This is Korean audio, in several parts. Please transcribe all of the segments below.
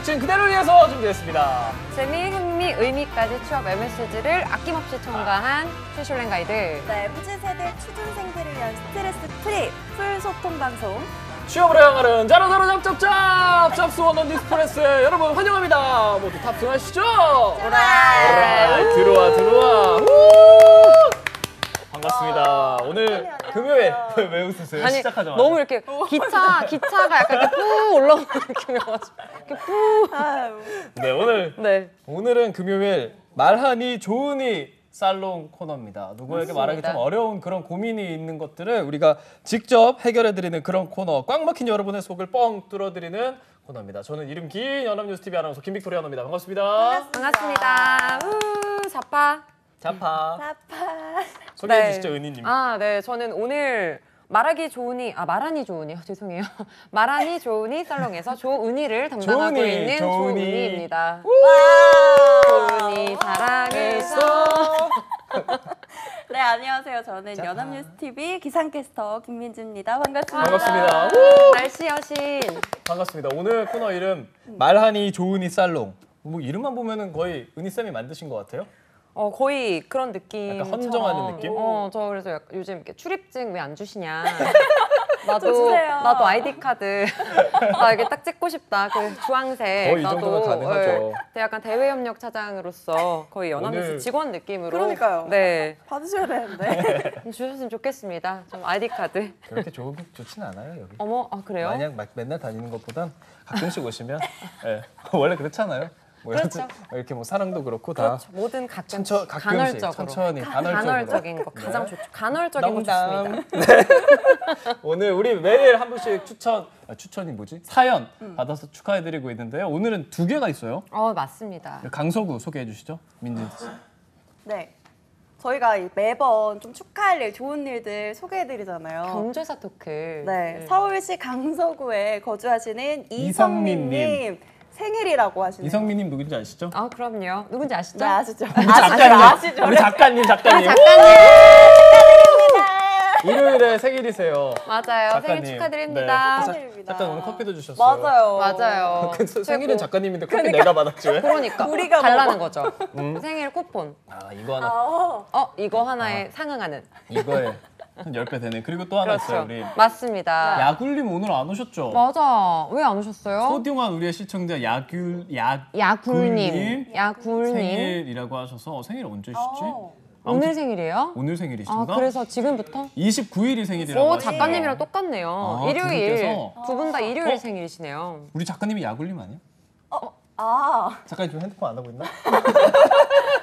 지친 그대를 위해서 준비했습니다. 재미, 흥미, 의미까지 취업 MSG를 아낌없이 첨가한 최슐랭 가이드. 네, MZ세대 취준생들을 위한 스트레스 프리 풀 소통 방송. 취업을 향하는 자로자로 잡잡잡 잡스 원원 디스프레스 여러분 환영합니다. 모두 탑승하시죠. 오라 들어와 들어와. 우! 반갑습니다. 오늘 금요일 왜, 왜 웃으세요? 아니, 시작하자마자. 너무 이렇게 기차, 기차가 약간 이렇게 뿌 올라오는 느낌이어가지고. 이렇게 뿌. 네 오늘 네. 오늘은 금요일 말하니 좋으니 살롱 코너입니다. 누구에게 말하기 좀 어려운 그런 고민이 있는 것들을 우리가 직접 해결해 드리는 그런 코너. 꽉 막힌 여러분의 속을 뻥 뚫어 드리는 코너입니다. 저는 이름 긴 연합뉴스 TV 아나운서 김빅토리 아나입니다. 반갑습니다. 반갑습니다. 우, 자파. 자파 사파. 소개해 네. 주시죠 은희님. 아, 네. 저는 오늘 말하기 좋으니, 아, 말하니 좋으니, 아, 죄송해요. 말하니 좋으니 살롱에서 조은희를 담당하고 좋으니, 있는 좋으니. 조은희입니다. 와. 조은희 사랑해서. 네, 안녕하세요. 저는 자. 연합뉴스 TV 기상캐스터 김민주입니다. 반갑습니다. 반갑습니다. 우! 날씨 여신. 반갑습니다. 오늘 코너 이름 말하니 좋으니 살롱. 뭐 이름만 보면은 거의 은희 쌤이 만드신 것 같아요. 어 거의 그런 느낌. 약간 헌정하는 느낌? 어, 저 그래서 약간 요즘 이렇게 출입증 왜 안 주시냐. 나도 좀 주세요. 나도 아이디 카드 나 이게 딱 찍고 싶다. 그 주황색. 거의 이 나도, 정도면 가능하죠. 예, 약간 대외 협력 차장으로서 거의 연합뉴스 오늘- 직원 느낌으로. 그러니까요. 네. 받으셔야 되는데. 주셨으면 좋겠습니다. 좀 아이디 카드. 그렇게 좋, 좋진 않아요 여기. 어머, 아 그래요? 막 맨날 다니는 것보단 가끔씩 오시면 예, 원래 그렇잖아요. 뭐 그렇죠. 이렇게 뭐 사랑도 그렇고 다 그렇죠. 뭐든 가끔 천천 간헐적으로. 천천히 간헐적으로. 간헐적인 거 가장 네. 좋죠. 간헐적인 거. 좋습니다. 네. 오늘 우리 매일 한 분씩 추천 아, 추천이 뭐지? 사연 받아서 축하해드리고 있는데요. 오늘은 두 개가 있어요. 어 맞습니다. 강서구 소개해 주시죠, 민진 씨. 네. 저희가 이 매번 좀 축하할 일, 좋은 일들 소개해드리잖아요. 경제사 토크. 네, 서울시 강서구에 거주하시는 이성민님. 이성민님 생일이라고 하시네요. 이성민님 누군지 아시죠? 아 그럼요. 누군지 아시죠? 네, 아시죠? 작가님, 아시죠? 우리 작가님, 작가님. 작가님 일요일에 생일이세요. 맞아요. 작가님. 생일 축하드립니다. 네. 축하드립니다. 작가 오늘 커피도 주셨어요. 맞아요. 맞아요. 그 생일은. 작가님인데 커피 내가 받았지 왜? 그러니까 우리가 달라는 거죠. 생일 쿠폰. 아 이거 하나 아, 어 이거 하나에 상응하는. 이거에 한 10배 되네. 그리고 또 하나 있어요. 그렇죠. 우리 맞습니다. 야굴님 오늘 안 오셨죠? 맞아. 왜 안 오셨어요? 소중한 우리의 시청자 야귤 야 야굴님. 굴님. 야굴님. 생일이라고 하셔서 생일 언제시지? 어. 오늘 생일이에요? 오늘 아 생일이신가? 그래서 지금부터? 29일이 생일이라고 오 하시네요. 작가님이랑 똑같네요. 아, 일요일 그분께서? 두 분 다 일요일 어? 생일이시네요. 우리 작가님이 야굴님 아니야? 아, 작가님 지금 핸드폰 안 하고 있나?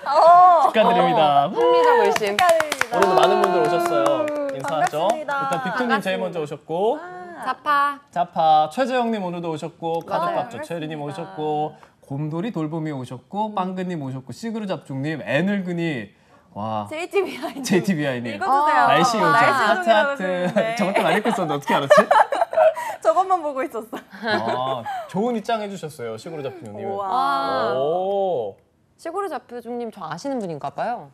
어. 축하드립니다. 합리적 의심. 축하드립니다. 오늘도 많은 분들 오셨어요. 인사하죠. 반갑습니다. 일단 빅토님 제일 먼저 오셨고 자파. 자파 최재영님 오늘도 오셨고 맞아요. 카드값조 체리님 오셨고 곰돌이 돌봄이 오셨고 빵근님 오셨고 시그루 잡중님 애늙은이 와 JTBI. JTBI님 읽어주세요. 아, 날씨 요정 날씨 하트 하트. 저것도 안 읽고 있었는데 어떻게 알았지? 저것만 보고 있었어. 아, 좋은 입장 해주셨어요 시그루 잡중님은 우와. 아. 오 시골의 자표중님 저 아시는 분인가 봐요.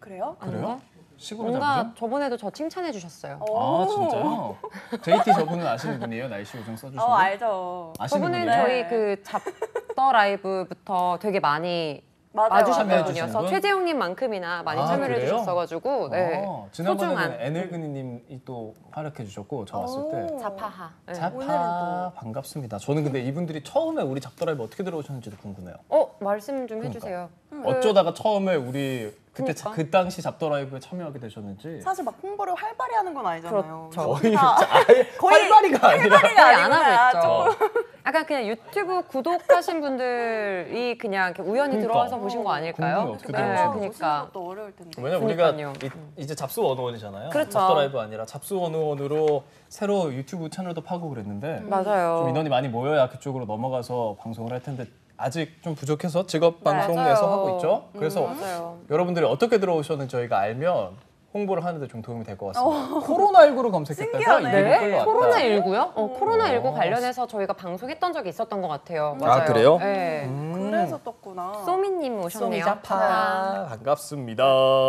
그래요? 그래요? 시그루 뭔가 잡중? 저번에도 저 칭찬해 주셨어요. 아 진짜요? JT 저분은 아시는 분이에요 날씨 요정 써주신 어, 분? 알죠. 아시는 저번에 분이에요? 저희 그 잡더 라이브부터 되게 많이 맞아요. 와주셨던 참여해 분이어서 분? 최재용님만큼이나 많이 아, 참여를 그래요? 해주셨어가지고 네. 아, 지난번에는 소중한. 애늙은이님이 또 활약해 주셨고 저 왔을 때 오. 자파하. 네. 오늘은 자파 반갑습니다. 저는 근데 이분들이 처음에 우리 잡더라이브 어떻게 들어오셨는지도 궁금해요. 어 말씀 좀 그러니까. 해주세요. 어쩌다가 처음에 우리 그때 그러니까. 그 당시 잡더라이브에 참여하게 되셨는지 사실 막 홍보를 활발히 하는 건 아니잖아요. 그렇죠. 거의 아, 아예 거의 활발이가 아니라 거의 안 아니구나. 하고 있죠. 약간 그냥 유튜브 구독하신 분들이 그냥 이렇게 우연히 그러니까. 들어와서 보신 거 아닐까요? 궁금해, 어떻게 네. 그러니까. 또 어려울 텐데. 왜냐면 우리가 그러니까요. 이, 이제 잡스 원어원이잖아요. 그렇죠. 잡더라이브 아니라 잡스 원어원으로 새로 유튜브 채널도 파고 그랬는데 맞아요. 좀 인원이 많이 모여야 그쪽으로 넘어가서 방송을 할 텐데 아직 좀 부족해서 직업 방송에서. 하고 있죠. 그래서 맞아요. 여러분들이 어떻게 들어오셨는지 저희가 알면 홍보를 하는데 좀 도움이 될 것 같습니다. 코로나19로 검색했다가 신기하네. 이름이 네? 끌려왔다. 코로나 19요? 어, 코로나 19 어. 관련해서 저희가 방송했던 적이 있었던 것 같아요. 아, 맞아요. 그래요? 네. 음. 그래서 떴구나. 소미님 오셨네요. 소미자파 반갑습니다.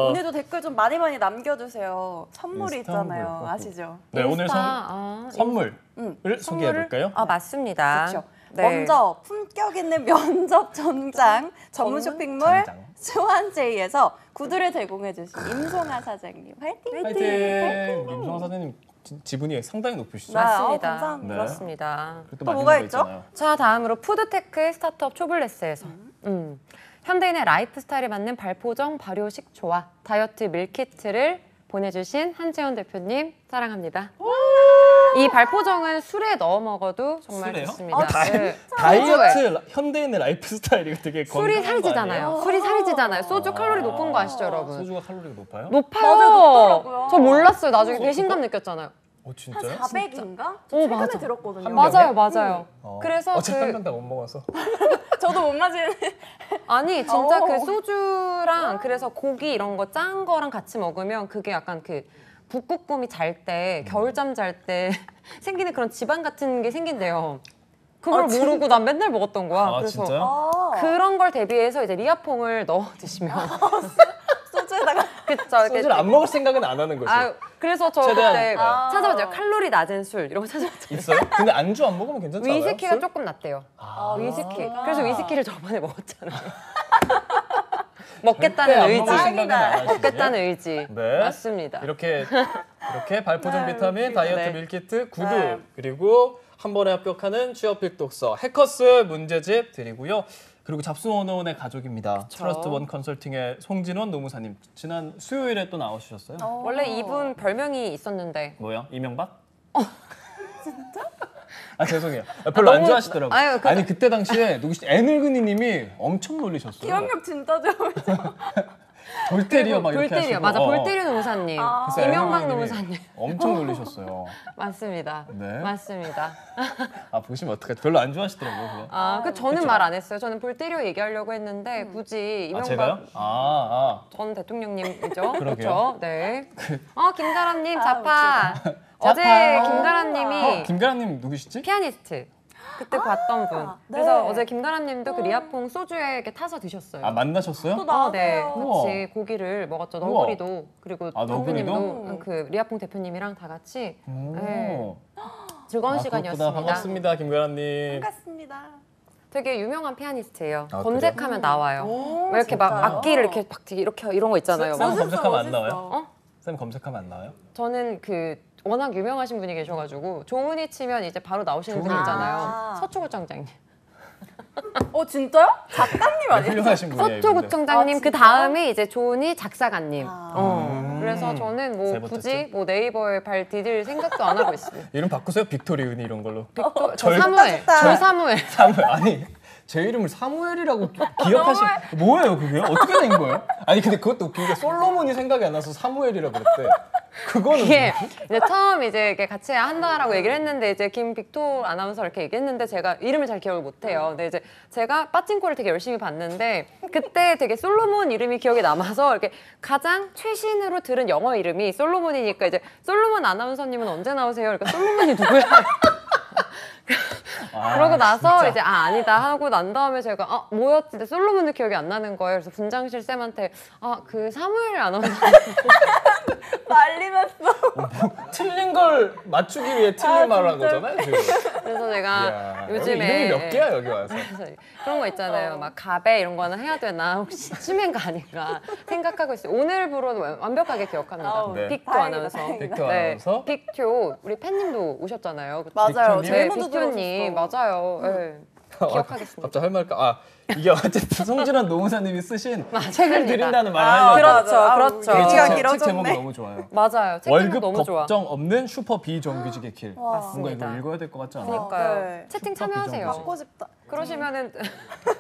오늘도 댓글 좀 많이 많이 남겨주세요. 선물이 인스타 있잖아요. 아시죠? 네 오늘 인스타, 선, 아, 선물을 응. 소개해 볼까요? 아 맞습니다. 그렇죠. 네. 먼저 품격 있는 면접 정장 전문? 쇼핑몰 정장. 스완제이에서 구두를 제공해 주신 임송아 사장님 화이팅! 파이팅. 임성환 사장님 지- 지분이 상당히 높으시죠? 나- 아, 맞습니다. 감사합니다. 네. 그렇습니다. 또 뭐가 거 있죠? 있잖아요. 자, 다음으로 food tech startup 초블레스에서 음. 현대인의 lifestyle에 맞는 발포정 발효 식초와 다이어트 meal kit를 보내주신 한재원 대표님 사랑합니다. 이 발포정은 술에 넣어 먹어도 정말 술에요? 좋습니다. 아, 다이, 네. 다이어트 라- 현대인의 lifestyle이 되게 술이. 아니에요? 술이 살이 지잖아요. 소주 칼로리 높은 거 아시죠, 여러분? 소주가 칼로리가 높아요? 높아요. 맞아요, 높더라고요. 저 몰랐어요. 나중에 배신감 느꼈잖아요. 어한 진짜요? 400인가? 오, 최근에 맞아. 들었거든요. 한? 맞아요, 맞아요. 어. 그래서 어차피 그- 한 병 다 못 먹어서 저도 못 마시는. 아니 진짜 오. 그 소주랑 그래서 고기 이런 거 짠 거랑 같이 먹으면 그게 약간 그 북극곰이 잘 때 겨울잠 잘 때 생기는 그런 지방 같은 게 생긴대요. 그걸 모르고 난 맨날 먹었던 거야. 아 그래서 진짜요? 아, 그런 걸 대비해서 이제 리아퐁을 넣어 드시면 소주에다가 그쵸. 이렇게 소주를 안 먹을 생각은 안 하는 거죠. 아 그래서 저 최대한, 그때 네. 찾아봤죠. 칼로리 낮은 술 이런 거 찾아봤죠. 있어요? 근데 안주 안 먹으면 괜찮지 않아요? 위스키가 술? 조금 낫대요. 아, 위스키. 아. 그래서 위스키를 저번에 먹었잖아요. 먹겠다는 안 의지. 안 하시네. 먹겠다는 의지. 네. 맞습니다. 이렇게 이렇게 발포정 네, 비타민, 다이어트 네. meal kit, 구두 네. 그리고 한 번에 합격하는 취업 필독서 해커스 문제집 드리고요. 그리고 JOBS one one의 가족입니다. 트러스트 원 컨설팅의 송진원 노무사님 지난 수요일에 또 나오셨어요. 원래 이분 별명이 있었는데 뭐요? 이명박? 진짜? 아 죄송해요. 아, 별로 안 너무- 좋아하시더라고요. 아유, 그- 아니 그때 당시에 누구시 애늙은이님이 엄청 놀리셨어요. 기억력 진짜 좋으셔. 볼테리어 막 이렇게 볼테리어 하시고. 맞아 어. 볼테리어 노무사님 아. 그래서 이명박 노무사님 엄청 놀리셨어요. 맞습니다. 네. 맞습니다. 아 보시면 어떡하죠? 별로 안 좋아하시더라고요. 그거. 아, 그 저는? 말 안 했어요. 저는 볼테리어 얘기하려고 했는데 굳이 아 이명박 제가요? 아, 전 대통령님이죠. 그러게요. 그렇죠. 네. 어 김가람님 아, 자파. 어제 자파. 김가람님이 아. 어, 김가람님 누구시지? 피아니스트. 그때 봤던 분. 네. 그래서 어제 김가람님도 그 리아퐁 소주에 이렇게 타서 드셨어요. 아 만나셨어요? 또 어, 네. 나와요. 같이 고기를 먹었죠. 우와. 너구리도 그리고 아, 너구리도? 대표님도 그 리아퐁 대표님이랑 다 같이 오. 네. 즐거운 아, 시간이었습니다. 반갑습니다, 김가람님. 반갑습니다. 되게 유명한 피아니스트예요. 아, 검색하면 나와요. 오, 왜 이렇게 막 진짜요? 악기를 이렇게 막 되게 이렇게 이런 거 있잖아요. 쌤 막. 검색하면 안 멋있어. 나와요? 어? 쌤 검색하면 안 나와요? 저는 그 워낙 유명하신 분이 계셔가지고 조은이 치면 이제 바로 나오시는 분 조은이. 있잖아요. 아. 서초구청장님. 어 진짜요? 작가님 아니에요? 훌륭하신 분이에요. 이분들. 서초구청장님 아, 그 진짜? 다음에 이제 조은이 작사가님. 아. 어. 음. 그래서 저는 세 뭐? 굳이 뭐 네이버에 발 디딜 생각도 안 하고 있습니다. 이름 바꾸세요, 빅토리 은희 이런 걸로. 저 절- 사무엘, 좋다. 저 사무엘. 사무엘 아니 제 이름을 사무엘이라고 기- 기억하시 뭐예요 그게 어떻게 된 거예요? 아니 근데 그것도 웃긴 게 솔로몬이 생각이 안 나서 사무엘이라 그랬대. 그거는 이게 이제 처음 이제 이렇게 같이 한다라고 얘기를 했는데 이제 김빅토 아나운서 이렇게 얘기했는데 제가 이름을 잘 기억을 못해요. 근데 이제 제가 빠찡코를 되게 열심히 봤는데 그때 되게 솔로몬 이름이 기억에 남아서 이렇게 가장 최신으로 들은 영어 이름이 솔로몬이니까 이제 솔로몬 아나운서님은 언제 나오세요? 그러니까 솔로몬이 누구야? 아, 그러고 나서 진짜. 이제 아 아니다 하고 난 다음에 제가 아 뭐였지? 근데 솔로몬을 기억이 안 나는 거예요. 그래서 분장실 쌤한테 아 그 사무엘 아나운서 난리 났어. 틀린 걸 맞추기 위해 틀린 아, 말을 한 거잖아요. 지금. 그래서 제가 요즘에 이름이 몇 개야 여기 와서. 그런 거 있잖아요. 막 가베 이런 거는 해야 되나 혹시 치매가 아닌가 생각하고 있어요. 오늘부로는 완- 완벽하게 기억합니다. 아우, 네. 빅토 아나운서. 다행이다. 빅토 아나운서. 빅토 우리 팬님도 오셨잖아요. 맞아요. 빅토님? 제 네, 문도 빅토님 들어줬어. 맞아요. 네. 기억하겠습니다. 갑자기 할 말까? 아 이게 어쨌든 송진환 노무사님이 쓰신 책을 드린다는 말을 아, 하려고. 그렇죠, 맞아. 그렇죠. 책, 얘기가 책 길어졌네. 제목이 너무 좋아요. 맞아요. 책 제목 월급 너무 좋아. 걱정 없는 슈퍼 비정규직의 길. 와. 뭔가 맞습니다. 이거 읽어야 될 것 같지 않아요? 그러니까요. 네. 채팅 참여하세요. 받고 싶다. 그러시면은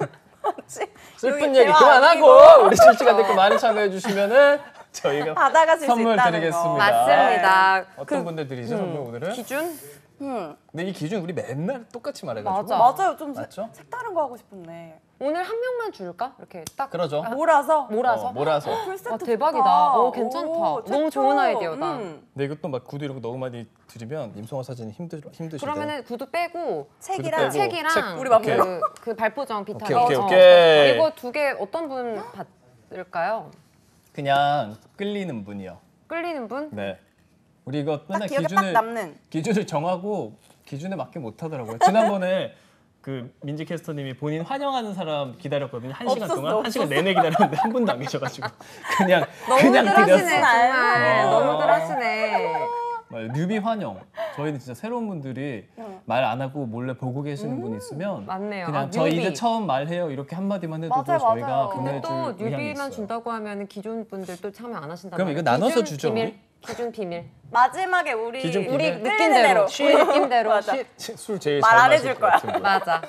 슬픈 여기 얘기 대화 그만 아니고. 하고 우리 실시간 댓글 많이 참여해 주시면은 저희가 받아가실 수 선물 있다는 드리겠습니다. 거. 맞습니다. 어떤 그- 분들 드리죠 선물 오늘은? 기준 음. 근데 이 기준 우리 맨날 똑같이 말해가지고 맞아. 맞아요. 좀 색- 맞죠? 색다른 거 하고 싶은데. 오늘 한 명만 줄까? 이렇게 딱 그러죠. 몰아서. 몰아서. 어, 몰아서. 풀세트 아, 대박이다. 오, 괜찮다. 너무 최초. 좋은 아이디어다. 음. 근데 이것도 막 구두 이런 거 너무 많이 드리면 임성화 사진이 힘들 힘드시대. 그러면은 구두 빼고 책이랑 빼고. 책이랑 책, 우리 오케이. 그, 그 발포정 비타민 오케이, 오케이, 어, 오케이. 이거 두 개 어떤 분 받을까요? 그냥 끌리는 분이요. 끌리는 분? 네. 우리 이거 딱 맨날 기억에 딱 기준을 남는. 기준을 정하고 기준에 맞게 못 하더라고요. 지난번에 그 민지 캐스터님이 본인 환영하는 사람 기다렸거든요. 한 시간 없었어, 동안 한 시간 내내 기다렸는데 한 분도 안 계셔가지고 그냥 너무들 그냥 하시네. 정말 어. 너무 들 하시네 맞아요. 뉴비 환영. 저희는 진짜 새로운 분들이 말 안 하고 몰래 보고 계시는 분 있으면 음. 맞네요. 그냥 아, 저희 뉴비. 이제 처음 말해요 이렇게 한 마디만 해도 맞아요, 저희가. 근데 보내줄 또 의향이 뉴비만 있어요. 준다고 하면 기존 분들도 참여 안 하신다 그럼 이거 나눠서 주죠, 우리? 기준 비밀 마지막에 우리 기준 비밀. 우리 네. 느낌대로 틀린 우리 느낌대로 맞아. 술 제일 말잘안 마실 해줄 것 거야. 맞아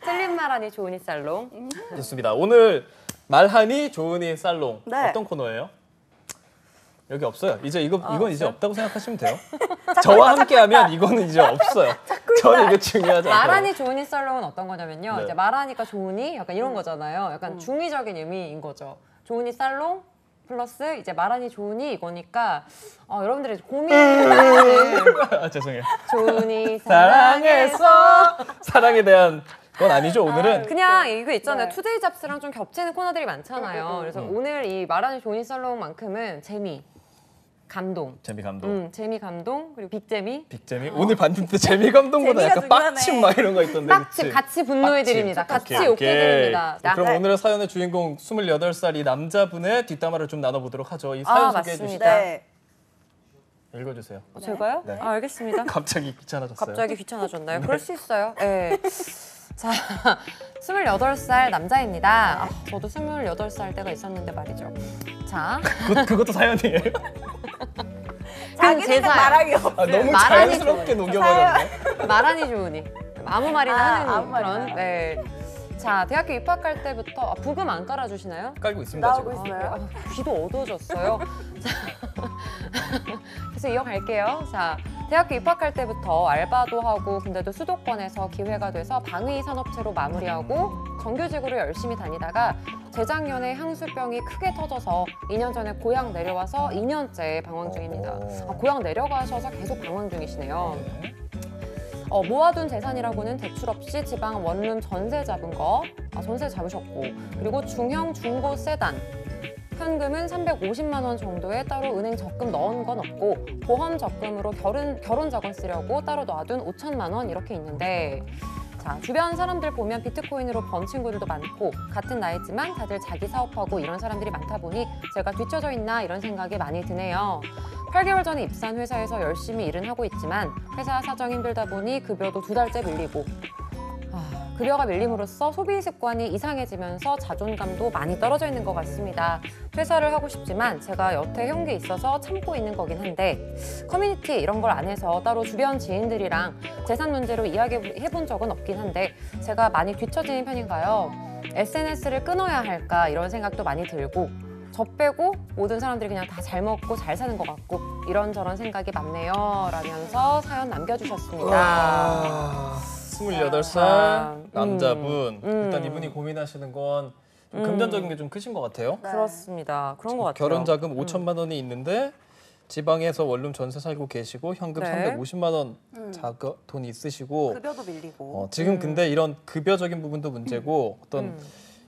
틀린 말하니 좋으니 살롱 좋습니다. 오늘 말하니 좋으니 살롱 네. 어떤 코너예요? 여기 없어요. 이제 이거 이건 이제 없어요? 없다고 생각하시면 돼요. 저와 함께하면 이거는 이제 없어요. 저는 이거 중요하지 않아요. 말하니 좋으니 살롱은 어떤 거냐면요 네. 이제 말하니까 좋으니 약간 음. 이런 거잖아요 약간 중의적인 의미인 거죠 조으니 살롱 플러스 이제 말하니 조으니 이거니까 어, 여러분들이 고민을 아, 죄송해요. 좋으니 사랑해서 사랑해서 사랑에 대한 건 아니죠. 오늘은 그냥 이거 있잖아요. 네. Today JOBS랑 좀 겹치는 코너들이 많잖아요. 그래서 오늘 이 말하니 조으니 살롱만큼은 재미, 감동, 재미 감동. 음, 재미 감동 그리고 빅재미, 빅재미 오늘 봤는데 재미 감동보다 재미가 약간 중요하네. 빡침 막 이런 거 있던데 빡침 그치? 같이 분노해 드립니다. 같이 오케이. 드립니다. 그럼 네. 오늘의 사연의 주인공 28살 이 남자분의 뒷담화를 좀 나눠보도록 하죠. 이 사연 아, 소개해 맞습니다. 주시죠. 네. 읽어주세요. 어, 제가요? 네. 아, 알겠습니다. 갑자기 귀찮아졌어요. 갑자기 귀찮아졌나요? 그럴 수 있어요. 예. 자, 28살 남자입니다. 아, 저도 28살 때가 있었는데 말이죠. 자, 그, 그것도 사연이에요. 자기 제 생각 사연. 말하기 없어. 아, 너무 말하니 자연스럽게 녹여버렸네. 말하니 좋으니 아무 말이나 아, 하는 아무 말이나. 그런 네. 자 대학교 입학할 때부터 아, 부금 안 깔아주시나요? 깔고 있습니다 나오고 지금. 있어요. 아, 귀도 어두워졌어요. 자, 그래서 이어갈게요. 자, 대학교 입학할 때부터 알바도 하고 근데도 수도권에서 기회가 돼서 방위 산업체로 마무리하고 정규직으로 열심히 다니다가 재작년에 향수병이 크게 터져서 2년 전에 고향 내려와서 2년째 방황 중입니다. 아, 고향 내려가셔서 계속 방황 중이시네요. 어, 모아둔 재산이라고는 대출 없이 지방 원룸 전세 잡은 거, 아, 전세 잡으셨고, 그리고 중형 중고 세단, 현금은 350만 원 정도에 따로 은행 적금 넣은 건 없고 보험 적금으로 결혼 결혼 자금 쓰려고 따로 놔둔 5천만 원 이렇게 있는데. 자 주변 사람들 보면 비트코인으로 번 친구들도 많고 같은 나이지만 다들 자기 사업하고 이런 사람들이 많다 보니 제가 뒤처져 있나 이런 생각이 많이 드네요. 8개월 전에 입사한 회사에서 열심히 일은 하고 있지만 회사 사정 힘들다 보니 급여도 두 달째 밀리고 아, 급여가 밀림으로써 소비 습관이 이상해지면서 자존감도 많이 떨어져 있는 것 같습니다. 퇴사를 하고 싶지만 제가 여태 해온 게 있어서 참고 있는 거긴 한데 커뮤니티 이런 걸 안 해서 따로 주변 지인들이랑 재산 문제로 이야기해 본 적은 없긴 한데 제가 많이 뒤처지는 편인가요? SNS를 끊어야 할까 이런 생각도 많이 들고 저 빼고 모든 사람들이 그냥 다 잘 먹고 잘 사는 것 같고 이런저런 생각이 많네요 라면서 사연 남겨주셨습니다. 와, 28살 아, 음, 남자분. 음. 일단 이분이 고민하시는 건좀 음. 금전적인 게 좀 크신 것 같아요. 네. 그렇습니다. 그런 것 같아요. 결혼 자금 5천만 원이 있는데 지방에서 원룸 전세 살고 계시고 현금 네. 350만 원 음. 자금 돈 있으시고 급여도 밀리고. 어, 지금 근데 이런 급여적인 부분도 문제고 어떤 음.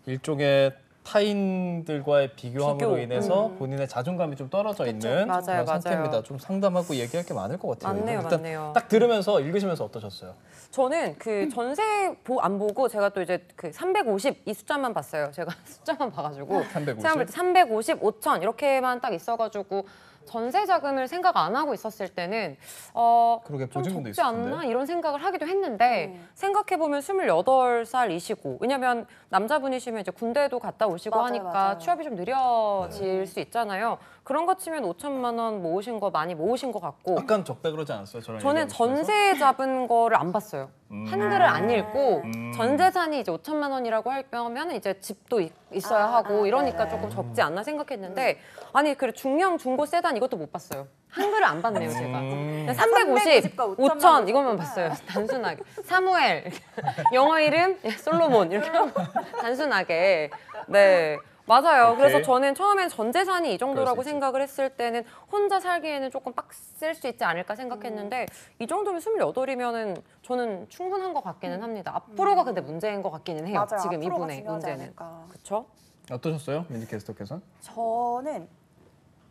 일종의 타인들과의 비교함으로 비교. 인해서 음. 본인의 자존감이 좀 떨어져 있는 맞아요, 그런 맞아요. 상태입니다. 좀 상담하고 얘기할 게 많을 것 같아요. 맞네요, 일단 맞네요. 딱 들으면서 읽으시면서 어떠셨어요? 저는 그 전세 보, 안 보고 제가 또 이제 그 350 이 숫자만 봤어요. 제가 숫자만 봐가지고 350? 생각할 때 350, 5천 이렇게만 딱 있어가지고 전세 자금을 생각 안 하고 있었을 때는 어, 그러게 좀 보증금도 적지 있을 않나 텐데. 이런 생각을 하기도 했는데 음. 생각해 보면 28살이시고 왜냐면 남자분이시면 이제 군대도 갔다 오시고 맞아요, 하니까 맞아요. 취업이 좀 느려질 수 있잖아요. 그런 거 치면 5천만 원 모으신 거 많이 모으신 것 같고 약간 적다 그러지 않았어요? 저랑 저는? 전세 잡은 거를 안 봤어요. 음. 한글을 안 읽고 음. 전 재산이 이제 5천만 원이라고 하면 이제 집도 있, 어야 아, 하고 아, 이러니까 네네. 조금 적지 않나 생각했는데 아니 그 중형 중고 세단 이것도 못 봤어요. 한글을 안 봤네요 제가. 음. 그냥 350, 350과 5천 5천만 이것만 봤어요. 단순하게. 사무엘. 영어 이름 예, 솔로몬 이렇게 하고 단순하게. 네. 맞아요. 오케이. 그래서 저는 처음엔 전 재산이 이 정도라고. 생각을 했을 때는 혼자 살기에는 조금 빡셀 수 있지 않을까 생각했는데 이 정도면 28이면은 저는 충분한 것 같기는 합니다. 앞으로가 근데 문제인 것 같기는 해요. 맞아요. 지금 이분의 문제는. 그렇죠? 어떠셨어요? 민지 캐스터께서는? 저는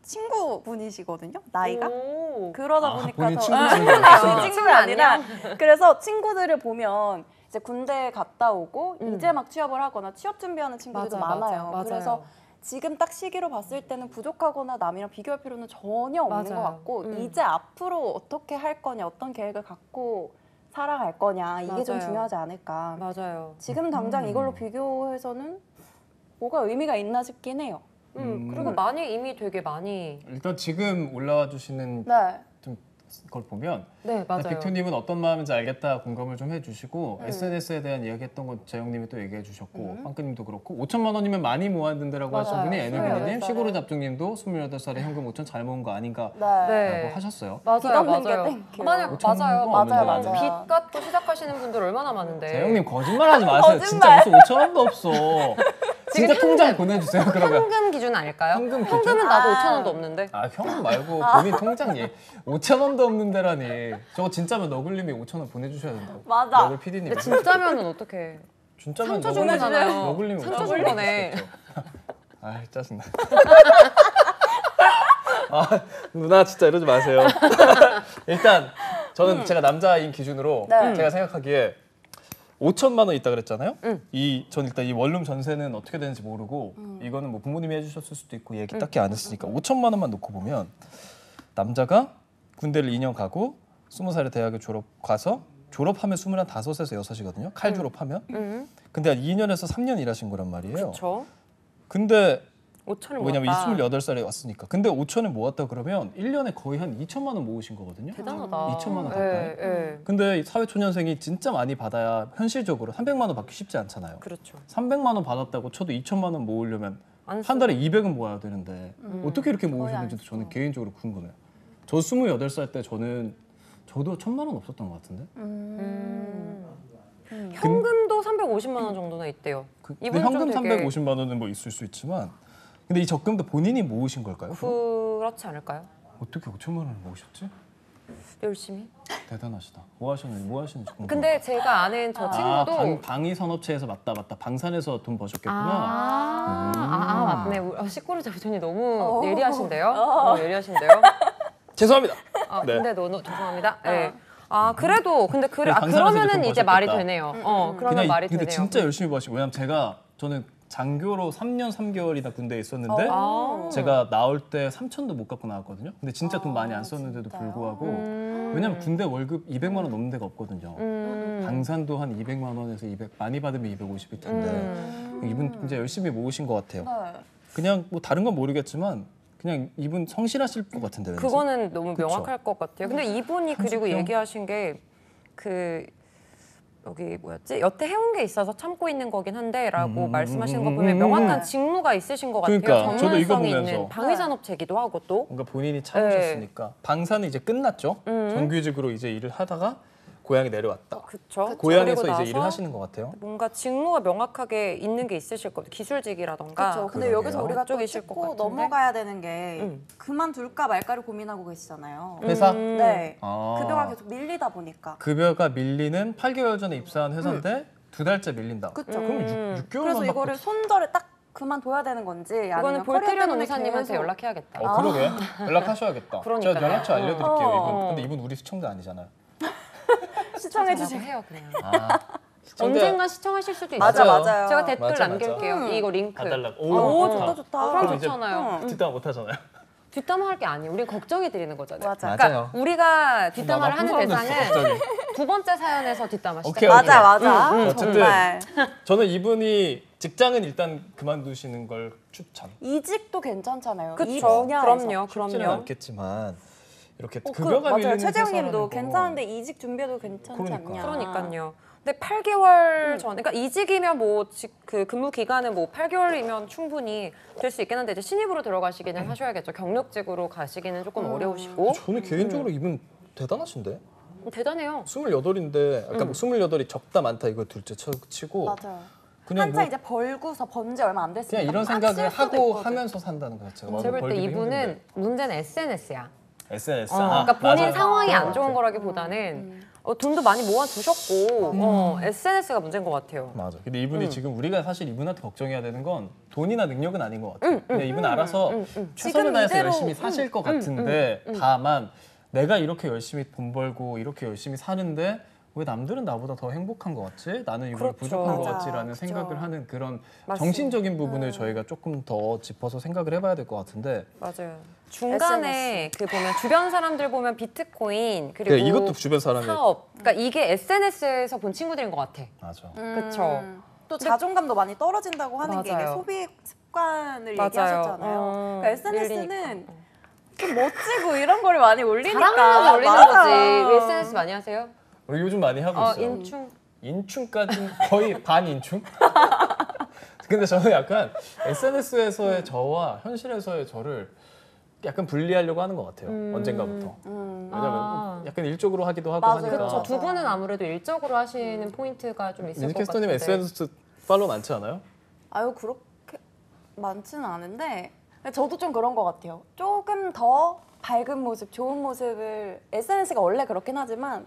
친구분이시거든요. 나이가. 오. 그러다 아, 보니까 더 친구? 본인 친구가 아니라 그래서 친구들을 보면 이제 군대 갔다 오고 음. 이제 막 취업을 하거나 취업 준비하는 친구들도 맞아, 맞아, 많아요. 맞아요. 그래서 지금 딱 시기로 봤을 때는 부족하거나 남이랑 비교할 필요는 전혀 없는 맞아요. 것 같고 음. 이제 앞으로 어떻게 할 거냐, 어떤 계획을 갖고 살아갈 거냐 이게 좀 맞아요. 중요하지 않을까. 맞아요. 지금 당장 이걸로 비교해서는 뭐가 의미가 있나 싶긴 해요. 음, 그리고 많이 이미 되게 많이 일단 지금 올라와 주시는 네. 좀 걸 보면 네 맞아요. 빅토님은 어떤 마음인지 알겠다 공감을 좀 해주시고 SNS에 대한 이야기했던 건 재영님이 또 얘기해 주셨고 빵크님도 그렇고 5천만 원이면 많이 모았는데라고 하신 맞아요. 분이 에너미님 28 시골의 잡중님도 28살에 현금 5천 잘 모은 거 아닌가라고 네. 네. 하셨어요. 맞아요, 맞아요. Thank you. 맞아요, 오천 맞아요, 맞아요. 빚 갖고 시작하시는 분들 얼마나 많은데. 재영님 거짓말하지 마세요. 진짜 거짓말. 무슨 5천 원도 없어. 진짜 지금 통장. 보내주세요. 그러면. 현금 기준 아닐까요? 현금 기준? 현금은 나도 아. 5천 원도 없는데. 아 현금 말고 본인 통장 예 5천 원도 없는 데라니. 저거 진짜면 너굴님이 5천 원 보내주셔야 된다고. 맞아. 너굴 PD님. 근데 진짜면은 어떡해. 진짜면 상처 준 거잖아요. 너굴님이 상처 5천 준원 거네. 아 짜증나. 아 누나 진짜 이러지 마세요. 일단 저는 제가 남자인 기준으로 네. 제가 생각하기에 5천만 원 있다 그랬잖아요. 응. 이전 일단 이 원룸 전세는 어떻게 되는지 모르고 이거는 뭐 부모님이 해주셨을 수도 있고 얘기 딱히 안 했으니까 5천만 원만 놓고 보면 남자가 군대를 2년 가고 20살에 대학에 졸업 가서 졸업하면 25에서 6이거든요. 칼 졸업하면. 음, 근데 한 2년에서 3년 일하신 거란 말이에요. 저 근데 5천을 왜냐면 모았다. 28살에 왔으니까. 근데 5천을 모았다 그러면 1년에 거의 한 2천만 원 모으신 거거든요. 대단하다. 2천만 원 가까이. 예, 예. 근데 사회초년생이 진짜 많이 받아야 현실적으로 300만 원 받기 쉽지 않잖아요. 그렇죠. 300만 원 받았다고 쳐도 2천만 원 모으려면 안한 달에 200은 모아야 되는데 어떻게 이렇게 안 모으시는지도. 저는 개인적으로 궁금해요. 저 28살 때 저는 저도 천만 원 없었던 것 같은데. 음. 현금도 350만 원 정도나 있대요. 그, 근데 이분 현금 좀 되게 350만 원은 뭐 있을 수 있지만 근데 이 적금도 본인이 모으신 걸까요? 그렇지 않을까요? 어떻게 5천만 원을 모으셨지? 열심히. 대단하시다. 뭐 하셨는지 뭐 하시는지. 근데 제가 아는 저 아, 친구도 방, 방위 산업체에서 맞다 맞다 방산에서 돈 버셨겠구나. 아, 아, 아, 맞네. 아, 식구를 잡으더니 너무 어. 예리하신데요? 너무 예리하신데요? 죄송합니다. 아, 네. 근데 너무 죄송합니다. 네. 아, 그래도 근데 그래 네, 아, 그러면은 좀 이제 말이. 되네요. 어, 그러면 그냥 이- 말이 근데 되네요. 진짜 열심히 버시고 왜냐면 제가 저는 장교로 3년 3개월이나 군대에 있었는데 아. 제가 나올 때 3천도 못 갖고 나왔거든요. 근데 진짜 아, 돈 많이 안 썼는데도 불구하고 음. 왜냐면 군대 월급 200만 원 넘는 데가 없거든요. 음. 방산도 한 200만 원에서 200 많이 받으면 250일 텐데 음. 이분 진짜 열심히 모으신 것 같아요. 네. 그냥 뭐 다른 건 모르겠지만 그냥 이분 성실하실 것 같은데 왠지. 그거는 너무 그쵸? 명확할 것 같아요. 근데 이분이 그리고 한수평? 얘기하신 게 그 여기 뭐였지 여태 해온 게 있어서 참고 있는 거긴 한데라고 음, 말씀하시는 음, 거 음, 보면 음, 명확한 음. 직무가 있으신 것 같아요. 그러니까, 저도 이거 전문성이 보면서. 있는 방위산업체기도 하고 또 뭔가 본인이 참으셨으니까 방사는 이제 끝났죠. 네. 음. 정규직으로 이제 일을 하다가 고향에 내려왔다. 그쵸. 고향에서 이제 일을 하시는 것 같아요. 뭔가 직무가 명확하게 있는 게 있으실 거예요. 기술직이라던가. 그렇죠. 근데 그러게요. 여기서 우리가 것 짚고 같은데? 넘어가야 되는 게 음. 그만둘까 말까를 고민하고 계시잖아요. 회사 음. 네. 아. 급여가 계속 밀리다 보니까. 급여가 밀리는 8개월 전에 입사한 회사인데 두 달째 밀린다. 음. 그쵸. 그럼 음. 6, 개월 그래서 만 이거를 손절에 딱 그만둬야 되는 건지 이거는 아니면 볼테리온 계속- 연락해야겠다. 어 그러게 연락하셔야겠다. 그러니까요. 제가 연락처 알려드릴게요. 어. 이분 근데 이분 우리 시청자 아니잖아요. 시청해 전화도 주세요. 해요 그냥. 아, 언젠가 시청하실 수도 있어요. 맞아 맞아요. 제가 댓글 맞아, 맞아. 남길게요. 음. 이거 링크. 봐달라고. 오, 어, 좋다 어. 좋다. 그럼 좋잖아요. 응. 뒷담화 못 하잖아요. 뒷담화 할 게 아니에요. 우린 걱정해 드리는 거잖아요. 맞아. 그러니까 맞아요. 우리가 뒷담화를 하는 대상은. 두 번째 사연에서 뒷담화 시작. 오케이, 맞아 맞아. 음, 음. 어쨌든. 정말 저는 이분이 직장은 일단 그만두시는 걸 추천. 이직도 괜찮잖아요. 이 그렇죠. 분야에서. 그럼요. 쉽지는 그럼요. 않겠지만 이렇게 어, 그, 급여가 밀리는 맞아요. 최재형님도. 괜찮은데 이직 준비해도 괜찮지 그러니까. 않냐. 그러니까요. 근데 8개월 전, 그러니까 이직이면 뭐그 근무 기간은 뭐 8개월이면 충분히 될 수 있긴 한데 이제 신입으로 들어가시기는 하셔야겠죠. 경력직으로 가시기는 조금 음. 어려우시고 저는 개인적으로 이분 대단하신데 대단해요. 28인데 아까 뭐 28이 적다 많다 이거 둘째 쳐- 치고 맞아요. 그냥 한창 뭐 이제 벌고서 번지 얼마 안 됐으니까 그냥 이런 막 생각을 하고 있거든. 하면서 산다는 거 자체가 제가 볼때 벌기도 이분은 힘든데. 문제는 SNS야. SNS 어, 아, 그러니까 본인 맞아요. 상황이 안 그런 좋은 것 거라기보다는 어, 돈도 많이 모아두셨고 어, SNS가 문제인 것 같아요. 맞아. 근데 이분이 음. 지금 우리가 사실 이분한테 걱정해야 되는 건 돈이나 능력은 아닌 것 같아요. 근데 이분 알아서 음, 음. 최선을 다해서 이대로- 열심히 사실 음, 것 같은데 다만 내가 이렇게 열심히 돈 벌고 이렇게 열심히 사는데 왜 남들은 나보다 더 행복한 것 같지? 나는 이걸 그렇죠. 부족한 것 맞아. 같지라는 그쵸. 생각을 하는 그런 맞습니다. 정신적인 부분을 저희가 조금 더 짚어서 생각을 해봐야 될 것 같은데 맞아요. 중간에 그 보면 주변 사람들 보면 비트코인 그리고 네, 이것도 주변 사람의 사업. 그러니까 이게 SNS에서 본 친구들인 것 같아. 맞아. 그쵸. 음, 또 자존감도 많이 떨어진다고 하는 게 이게 맞아요. 소비 습관을 맞아요. 얘기하셨잖아요. 어, 그러니까 SNS는. 좀 멋지고 이런 걸 많이 올리니까 자랑하면서 올리는 맞아. 거지. 왜 SNS 많이 하세요? 우리 요즘 많이 하고 어, 있어요. 인충. 인충까지 거의 반 인충? 근데 저는 약간 SNS에서의 저와 현실에서의 저를 약간 분리하려고 하는 것 같아요. 음. 언젠가부터. 음. 왜냐면 아. 약간 일적으로 하기도 하고 맞아요. 하니까. 그렇죠. 두 분은 아무래도 일적으로 하시는 포인트가 좀 있을 것 민지캐스터님 같은데. SNS 팔로우 많지 않아요? 아유 그렇게 많지는 않은데 저도 좀 그런 것 같아요. 조금 더 밝은 모습, 좋은 모습을 SNS가 원래 그렇긴 하지만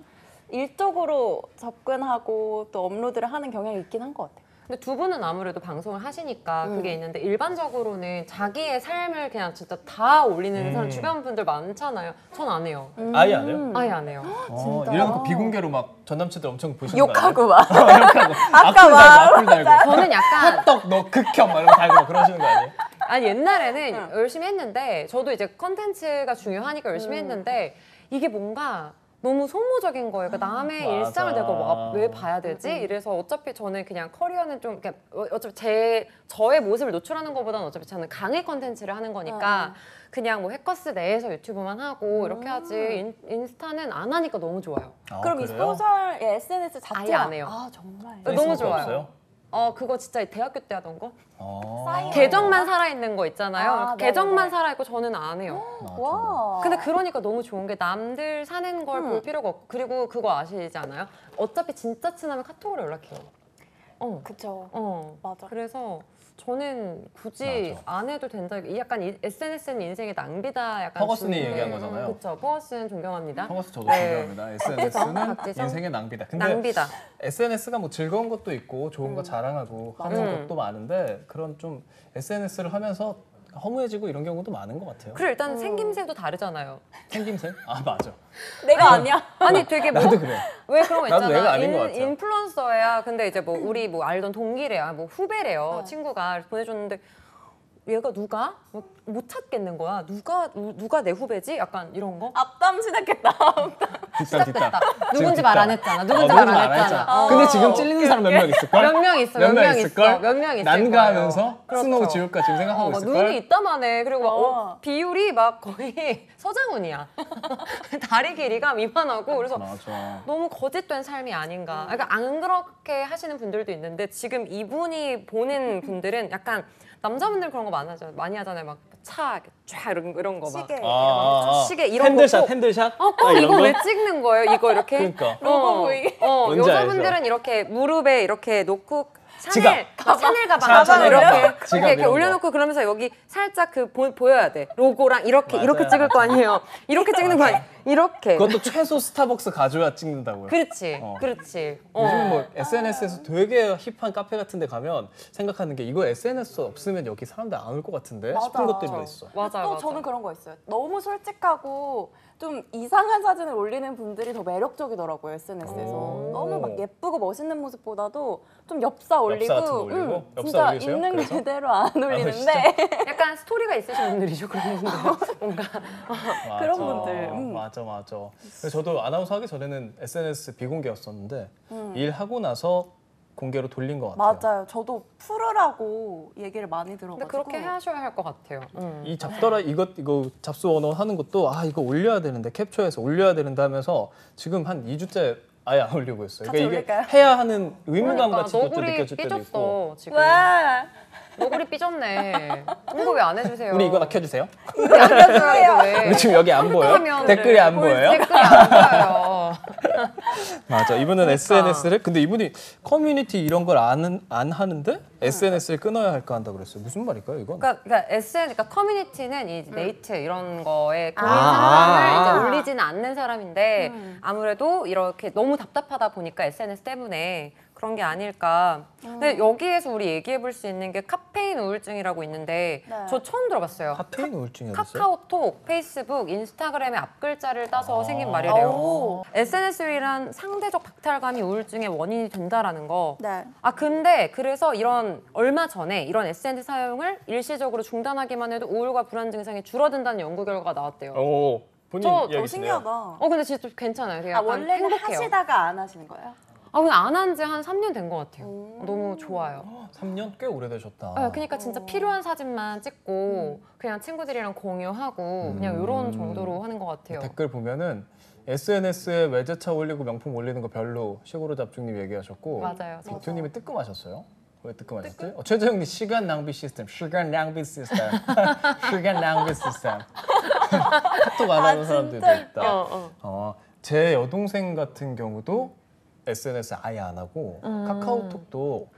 일적으로 접근하고 또 업로드를 하는 경향이 있긴 한 것 같아요. 근데 두 분은 아무래도 방송을 하시니까 그게 있는데 일반적으로는 자기의 삶을 그냥 진짜 다 올리는 사람 음. 주변 분들 많잖아요. 전 안 해요. 아예 안 해요? 아예 안 해요. 어? 이런 거 비공개로 막 전 남친들 엄청 보시는 욕하고 거막 아니에요? 욕하고 아까 막 악플 달고 저는 약간 떡너 극혐 막 이런 거 달고 막 그러시는 거 아니에요? 아니 옛날에는 열심히 했는데 저도 이제 컨텐츠가 중요하니까 열심히 했는데 이게 뭔가 너무 소모적인 거예요. 그러니까 남의 맞아. 일상을 내가 뭐- 왜 봐야 되지? 이래서 어차피 저는 그냥 커리어는 좀 어- 어차피 제 저의 모습을 노출하는 것보다는 어차피 저는 강의 컨텐츠를 하는 거니까 그냥 뭐 해커스 내에서 유튜브만 하고 이렇게 하지 인, 인스타는 안 하니까 너무 좋아요. 아, 그럼 이 그래요? 소셜 SNS 자체가 아예 안 해요. 아 정말. 너무 페이스북 좋아요. 어 그거 진짜 대학교 때 하던 거 어. 사인 계정만 살아 있는 거 있잖아요. 아, 계정만 네네네. 살아 있고 저는 안 해요. 맞아. 와. 근데 그러니까 너무 좋은 게 남들 사는 걸 볼 음. 필요가 없고 그리고 그거 아시지 않아요? 어차피 진짜 친하면 카톡으로 연락해요. 어, 그쵸. 어. 맞아. 그래서 저는 굳이 맞아. 안 해도 된다. 이 약간 이- SNS는 인생의 낭비다. 약간 퍼거슨이 주의를- 얘기한 거잖아요. 그렇죠. 퍼거슨 존경합니다. 성화수 저도 네. 박지성, SNS는. 인생의 낭비다. 근데 낭비다. SNS가 뭐 즐거운 것도 있고 좋은 거 자랑하고 하는 음. 것도 많은데 그런 좀 SNS를 하면서 허무해지고 이런 경우도 많은 것 같아요. 그리고 일단 생김새도 다르잖아요. 생김새? 아 맞아. 내가 아니야. 아니 되게 뭐 나도 그래. 왜 그런 거 나도 있잖아. 내가 아닌 것 같아. 인플루언서야. 근데 이제 뭐 우리 뭐 알던 동기래요. 뭐 후배래요. 어. 친구가 보내줬는데 얘가 누가 뭐 못 찾겠는 거야. 누가 누, 누가 내 후배지? 약간 이런 거. 뒷담 시작했다. 뒷담 시작됐다. 뒷담. 누군지 말 안. 했잖아. 어, 누군지 말안 누군지 했잖아. 근데 어. 지금 찔리는 사람 몇 명 있을걸? 몇 명 있어. 몇 명 있어. 몇 명 있을 난가 하면서 거예요. 그렇죠. 스노우 지울까 지금 어, 생각하고 막 있을걸? 눈이 이따만해. 그리고 막 어, 어. 비율이 막 거의 서장훈이야. 다리 길이가 이만하고 그래서 맞아. 너무 거짓된 삶이 아닌가. 그러니까 안 그렇게 하시는 분들도 있는데 지금 이분이 보는 분들은 약간 남자분들 그런 거 많이 하잖아요. 많이 하잖아요. 막차 쫙 이런 이런 거 막. 시계. 아, 아, 아. 시계 이런 핸들샷, 거 꼭- 핸들샷. 어, 꼭 아, 이거 거? 왜 찍는 거예요? 이거 이렇게. 그러니까. 어, 뭔지 여자분들은 알죠? 이렇게 무릎에 이렇게 놓고 샤넬, 지갑. 막 샤넬 가방. 샤넬 가방. 이렇게 지갑 이렇게. 올려놓고 그러면서 여기 살짝 그 보, 보여야 돼. 로고랑 이렇게 맞아요. 이렇게 찍을 거 아니에요. 이렇게 찍는 거 아니에요. 이렇게. 그것도 최소 스타벅스 가져야 찍는다고요. 그렇지, 어. 그렇지. 어. 요즘 뭐 SNS에서 되게 힙한 카페 같은 데 가면 생각하는 게 이거 SNS 없으면 여기 사람들 안 올 것 같은데 맞아. 싶은 것들이 있어. 맞아요, 또 맞아요. 저는 그런 거 있어요. 너무 솔직하고 좀 이상한 사진을 올리는 분들이 더 매력적이더라고요 SNS에서. 오. 너무 막 예쁘고 멋있는 모습보다도 좀 엽사 올리고, 같은 거 올리고? 음, 엽사 진짜 올리세요? 있는 그래서? 그대로 안 진짜? 올리는데 약간 스토리가 있으신 분들이죠, 그런 분들. 뭔가. 맞아. 그런 분들, 음. 맞아 맞아. 그래서 저도 아나운서 하기 전에는 SNS 비공개였었는데 음. 일하고 나서 공개로 돌린 것 같아요. 맞아요. 저도 풀으라고 얘기를 많이 들어가지고. 그렇게 하셔야 할 것 같아요. 음. 이 잡더라 이것 이거 잡수 언어 하는 것도 아 이거 올려야 되는데 캡처해서 올려야 되는데 하면서 지금 한 2주째 아예 안 올리고 있어요. 같이 이게 올릴까요? 해야 하는 의무감 그러니까 같이 또 너구리 느껴질 때도 있고. 지금. 와 너구리 삐졌네. 홍보 왜 안 해주세요? 우리 이거 켜주세요. 우리 안 해줘요, 이거 왜. 우리 지금 여기 안 보여요? 화면을 댓글이 안 볼- 보여요? 댓글이 안 보여요. 맞아. 이분은 그러니까. SNS를 근데 이분이 커뮤니티 이런 걸 안 안 하는데 SNS를 끊어야 할까 한다 그랬어요. 무슨 말일까요, 이건? 그러니까, 그러니까 SN, 그러니까 커뮤니티는 이 네이트 이런 거에 고민 아. 상담을 이제 올리지는 않는 사람인데 음. 아무래도 이렇게 너무 답답하다 보니까 SNS 때문에 그런 게 아닐까. 근데 여기에서 우리 얘기해 볼 수 있는 게 카페인 우울증이라고 있는데 네. 저 처음 들어봤어요. 카페인 우울증이었어요? 카카오톡, 페이스북, 인스타그램의 앞글자를 따서 아. 생긴 말이래요. 오. SNS란 상대적 박탈감이 우울증의 원인이 된다라는 거. 네. 아 근데 그래서 이런 얼마 전에 이런 SNS 사용을 일시적으로 중단하기만 해도 우울과 불안 증상이 줄어든다는 연구 결과가 나왔대요. 오 본인 저- 저 어, 이야기시네요. 신기하다. 어 근데 진짜 좀 괜찮아요. 아, 원래는 행복해요. 하시다가 안 하시는 거예요? 아 근데 안한 지 한 3년 된 것 같아요. 음. 너무 좋아요. 3년 꽤 오래되셨다. 아, 그러니까 진짜 필요한 사진만 찍고 그냥 친구들이랑 공유하고 그냥 이런 정도로 하는 것 같아요. 댓글 보면은 SNS에 외제차 올리고 명품 올리는 거 별로 시골로 잡중님 얘기하셨고 맞아요. 빅투님이 뜨끔하셨어요. 왜 뜨끔하셨지? 어, 최재형님 시간 낭비 시스템, 시간 낭비 시스템, 시간 낭비 시스템. 카톡 안 하는 아, 사람들도 있다. 어, 어. 어, 제 여동생 같은 경우도 SNS 아예 안 하고 음. 카카오톡도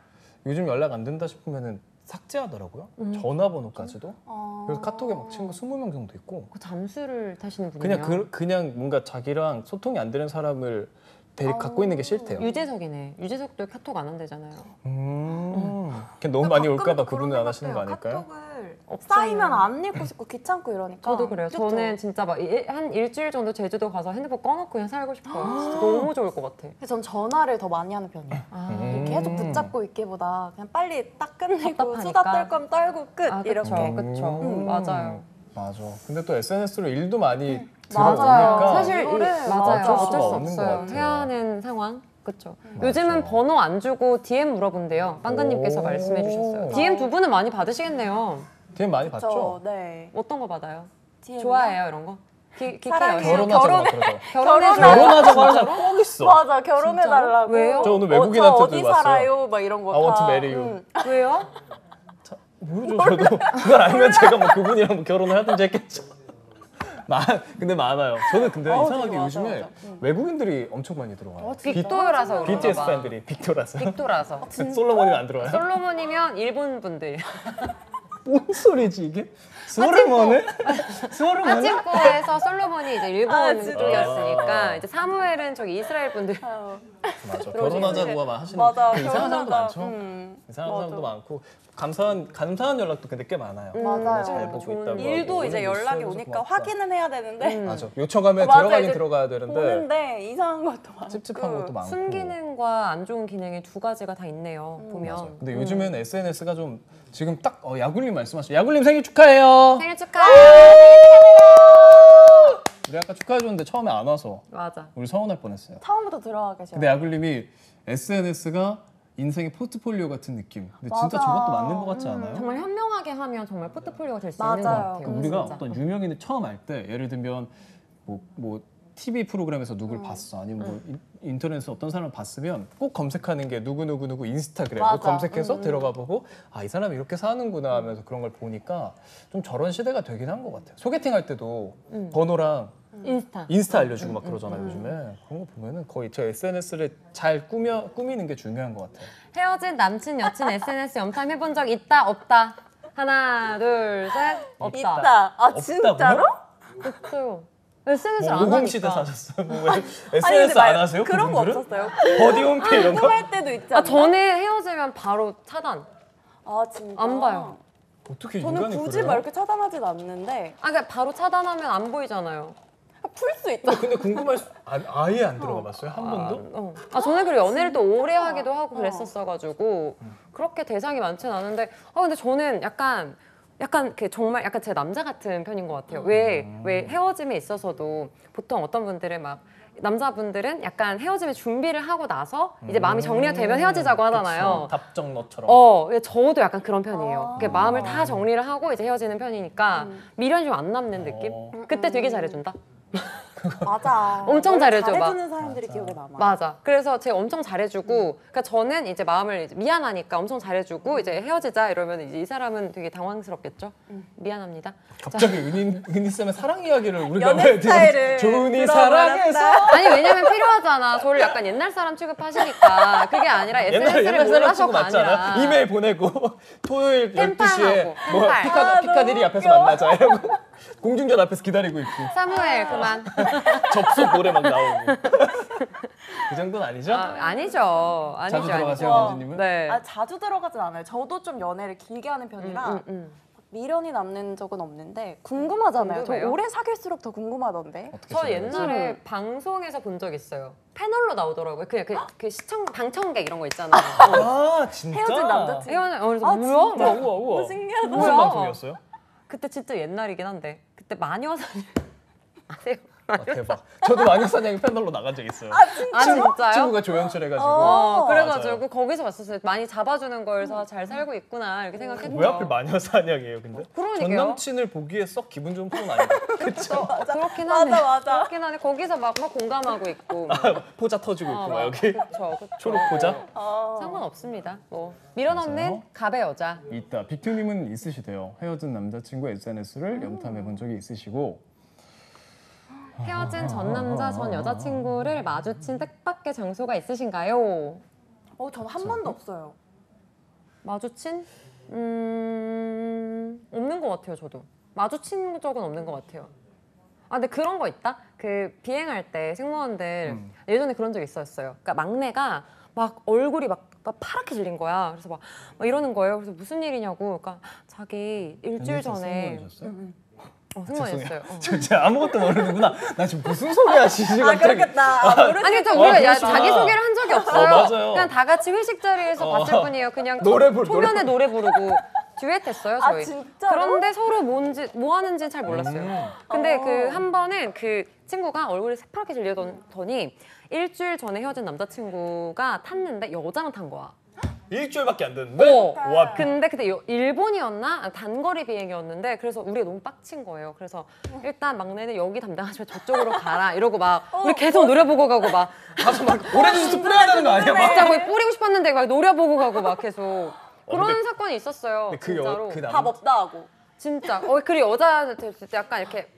요즘 연락 안 된다 싶으면은 삭제하더라고요. 전화번호까지도. 어. 그래서 카톡에 막 친구 20명 정도 있고 그 잠수를 타시는 분이요. 그냥 그, 그냥 뭔가 자기랑 소통이 안 되는 사람을 대 갖고 있는 게 싫대요. 유재석이네. 유재석도 카톡 안 한대잖아요. 음. 그냥 너무 많이 올까봐 그분은 안 하시는 거 아닐까요? 없어요. 쌓이면 안 읽고 싶고 귀찮고 이러니까. 저도 그래요. 그쵸? 저는 진짜 막 한 일주일 정도 제주도 가서 핸드폰 꺼놓고 그냥 살고 싶어요. 진짜 너무 좋을 것 같아. 전 전화를 더 많이 하는 편이에요. 아, 음. 계속 붙잡고 있기보다 그냥 빨리 딱 끝내고 답답하니까. 수다 떨 거면 떨고 끝 아 이렇게. 그렇죠, 그렇죠. 음. 맞아요. 맞아. 근데 또 SNS로 일도 많이 음. 맞아요. 들어오니까 사실 이- 맞아요. 어쩔 수 없는 것 없어요. 같아요. 해야 하는 상황. 그렇죠. 요즘은 번호 안 주고 DM 물어본대요. 빵가님께서 오. 말씀해 주셨어요. DM 두 분은 많이 받으시겠네요. DM 많이 저 봤죠? 네. 어떤 거 받아요? DM 이요? 좋아해요 이런 거? 기, 기, 사랑해요. 결혼 결혼하자고. 막 그러죠. 결혼하자고 하는 사람 꼭 있어. 맞아 결혼해 달라고. 왜요? 저 오늘 어, 외국인한테도 저 어디 봤어요. 살아요? 막 이런 거. I want to 다. marry you. 음. 왜요? 모르죠 저도 그걸 알면 제가 뭐 그분이랑 뭐 결혼을 하든지 했겠죠. 많 근데 많아요. 저는 근데 어, 이상하게 되게 맞아, 요즘에 맞아. 응. 외국인들이 엄청 많이 들어와요. 어, 진짜? 빅토라서 그런가 BTS 봐. 팬들이 빅토라서 빅토라서. 솔로몬이 안 들어와요? 솔로몬이면 일본 분들. 뭔 소리지 이게? 솔로몬을? 솔로몬을? 하친코에서 솔로몬이 이제 일본 아. 쪽이었으니까 이제 사무엘은 저기 이스라엘 분들. 아유. 맞아. 결혼하자고 막 하시는 맞아. 그 이상한 사람도 결혼하다. 많죠. 음. 이상한 맞아. 사람도 많고 감사한 감사한 연락도 근데 꽤 많아요. 맞아요. 잘 보고 좋은 있다고. 일도 하고, 이제 오늘 연락이 뉴스에서 오니까 고맙다. 확인은 해야 되는데 음. 맞아. 요청하면 맞아, 들어가긴 이제 들어가야 되는데 보는데 이상한 것도 많고 찝찝한 것도 많고. 순기능과 안 좋은 기능이 두 가지가 다 있네요. 음. 보면. 맞아. 근데 요즘엔 SNS가 좀 지금 딱 어, 야굴님 말씀하셨죠. 야굴님 생일 축하해요. 생일 축하해요. 내가 아까 축하해줬는데 처음에 안 와서 맞아. 우리 서운할 뻔했어요. 처음부터 들어가 계셔. 근데 야굴님이 SNS가 인생의 포트폴리오 같은 느낌. 근데 진짜 맞아. 저것도 맞는 것 같지 않아요? 정말 현명하게 하면 정말 포트폴리오가 될 수 있는 것. 같아요. 그 우리가 진짜. 어떤 유명인을 처음 알 때 예를 들면 뭐, 뭐 TV 프로그램에서 음. 누굴 봤어 아니면 뭐 인- 인터넷에서 어떤 사람을 봤으면 꼭 검색하는 게 누구 누구 누구 인스타그램 맞아. 검색해서 음, 음. 들어가 보고 아 이 사람이 이렇게 사는구나 하면서 그런 걸 보니까 좀 저런 시대가 되긴 한 것 같아요 소개팅 할 때도 음. 번호랑 인스타. 인스타 알려주고 막 음, 그러잖아요 요즘에 그런 거 보면은 거의 저 SNS를 잘 꾸며 꾸미는 게 중요한 것 같아요 헤어진 남친 여친 SNS 염탐 해본 적 있다 없다. 하나 둘 셋. 없다. 있다. 아 진짜로? 없어요. SNS를 뭐안 모금 시대 하니까. 사셨어요? 뭐왜 아니 SNS 근데 안 말- 하세요? 그런 거? 없었어요. 버디 홈피 이런 거? 궁금할 때도 있지 않나? 아 저는 헤어지면 바로 차단. 아 진짜. 안 봐요. 어떻게 저는 인간이 굳이 그래요? 막 이렇게 차단하진 않는데 아 그러니까 바로 차단하면 안 보이잖아요. 풀수 있다. 근데 궁금할 수 아, 아예 안 들어가 봤어요 한 번도? 어. 아 저는 그리고 연애를 또 오래 하기도 하고 어. 그랬었어 가지고 그렇게 대상이 많지는 않은데 아 근데 저는 약간 약간 그 정말 약간 제 남자 같은 편인 것 같아요. 왜 음. 왜 헤어짐에 있어서도 보통 어떤 분들은 막 남자분들은 약간 헤어짐에 준비를 하고 나서 이제 마음이 정리가 되면 헤어지자고 하잖아요. 그쵸, 답정 너처럼. 어, 근데 저도 약간 그런 편이에요. 아. 이렇게 마음을 다 정리를 하고 이제 헤어지는 편이니까 음. 미련이 좀 안 남는 느낌? 어. 그때 되게 잘해준다. 맞아. 엄청 원래 잘해줘, 막. 잘해주는 사람들이 맞아. 기억에 남아. 맞아. 그래서 제가 엄청 잘해주고, 그러니까 저는 이제 마음을 이제 미안하니까 엄청 잘해주고 이제 헤어지자 이러면 이제 이 사람은 되게 당황스럽겠죠. 미안합니다. 갑자기 은희 은희 쌤의 사랑 이야기를 우리가 연애 왜 스타일을 조은이. 사랑해서 아니 왜냐면 필요하잖아. 저를 약간 옛날 사람 취급하시니까 그게 아니라 옛날 SNS를 옛날 사람 친구 몰라서가 맞잖아. 아니라 이메일 보내고 토요일 펜팔하고, 12시에 뭐. 피카, 아, 피카디리 앞에서. 만나자 이러고 공중전 앞에서 기다리고 있고 사무엘 그만. 접수 노래 막 나오고 그 정도는 아니죠? 아, 아니죠. 아니죠. 자주 들어가세요, 아니죠. 민지님은? 네. 아 자주 들어가진 않아요. 저도 좀 연애를 길게 하는 음, 편이라 음, 음. 미련이 남는 적은 없는데 궁금하잖아요. 궁금해요? 저 오래 사귈수록 더 궁금하던데. 어떻게 저? 옛날에 방송에서 본 적 있어요. 패널로 나오더라고요. 그냥 그, 그 시청 방청객 이런 거 있잖아요. 어. 아 진짜? 헤어진 남자친구. 이거는 어, 그래서 아, 뭐야? 진짜? 우와 우와 우와. 어, 신기하다. 무슨 뭐야? 방송이었어요? 그때 진짜 옛날이긴 한데 그때 마녀사 아세요? 아, 대박. 저도 마녀사냥 패널로 나간 적 있어요. 아 진짜요? 친구가 조연출 해가지고. 어, 그래가지고 맞아요. 거기서 봤었어요. 많이 잡아주는 거여서 잘 살고 있구나 이렇게 생각했죠. 왜 하필 마녀사냥이에요, 근데? 그러니까요. 전 남친을 보기에 썩 기분 좋은 프로는 아니다. 그쵸? 그렇긴 하네. 맞아, 맞아. 그렇긴 하네. 거기서 막, 막 공감하고 있고. 포자 터지고 있고 막 여기 그렇죠. 초록 포자. 어. 상관없습니다. 뭐 맞아요. 갑의 여자. 있다. 빅투님은 있으시대요. 헤어진 남자친구 SNS를 염탐해 본 적이 있으시고 헤어진 전 남자 전 여자친구를 마주친 뜻밖의 장소가 있으신가요? 어, 저는 한 번도 없어요. 마주친? 음 없는 것 같아요. 저도 마주친 적은 없는 것 같아요. 아 근데 그런 거 있다. 그 비행할 때 승무원들 음. 예전에 그런 적 있었어요. 그러니까 막내가 막 얼굴이 막, 막 파랗게 질린 거야. 그래서 막, 막 이러는 거예요. 그래서 무슨 일이냐고. 그러니까 자기 일주일 전에 어, 승 무원이었어요. 어. 저 진짜 아무것도 모르는구나. 나 지금 무슨 소리 하시지 아, 갑자기. 그렇겠다. 아, 모르... 아니, 저 아, 우리가 야, 그러시구나. 자기 소개를 한 적이 없어요. 어, 맞아요. 그냥 다 같이 회식 자리에서 어. 봤을 뿐이에요. 그냥 노래 부르- 초면에 노래 부르고 듀엣 했어요, 아, 저희. 진짜로? 그런데 서로 뭔지 뭐 하는지는 잘 몰랐어요. 음. 근데 어. 그한 번은 그 친구가 얼굴이 새파랗게 질리더니 일주일 전에 헤어진 남자친구가 탔는데 여자랑 탄 거야. 일주일밖에 안 됐는데. 어. 와, 근데 그때 여- 일본이었나 아, 단거리 비행이었는데 그래서 우리가 너무 빡친 거예요. 그래서 일단 막내는 여기 담당하시면 저쪽으로 가라 이러고 막 우리 계속 노려보고 가고 막 가서 막 오렌지 주스 뿌려야 되는 거 아니야? 막. 진짜 거의 뿌리고 싶었는데 막 노려보고 가고 막 계속 그런 근데- 사건이 있었어요. 근데 그, 진짜로. 여, 그 남. 답 없다 하고. 진짜. 어 그리고 여자한테 진짜 약간 이렇게.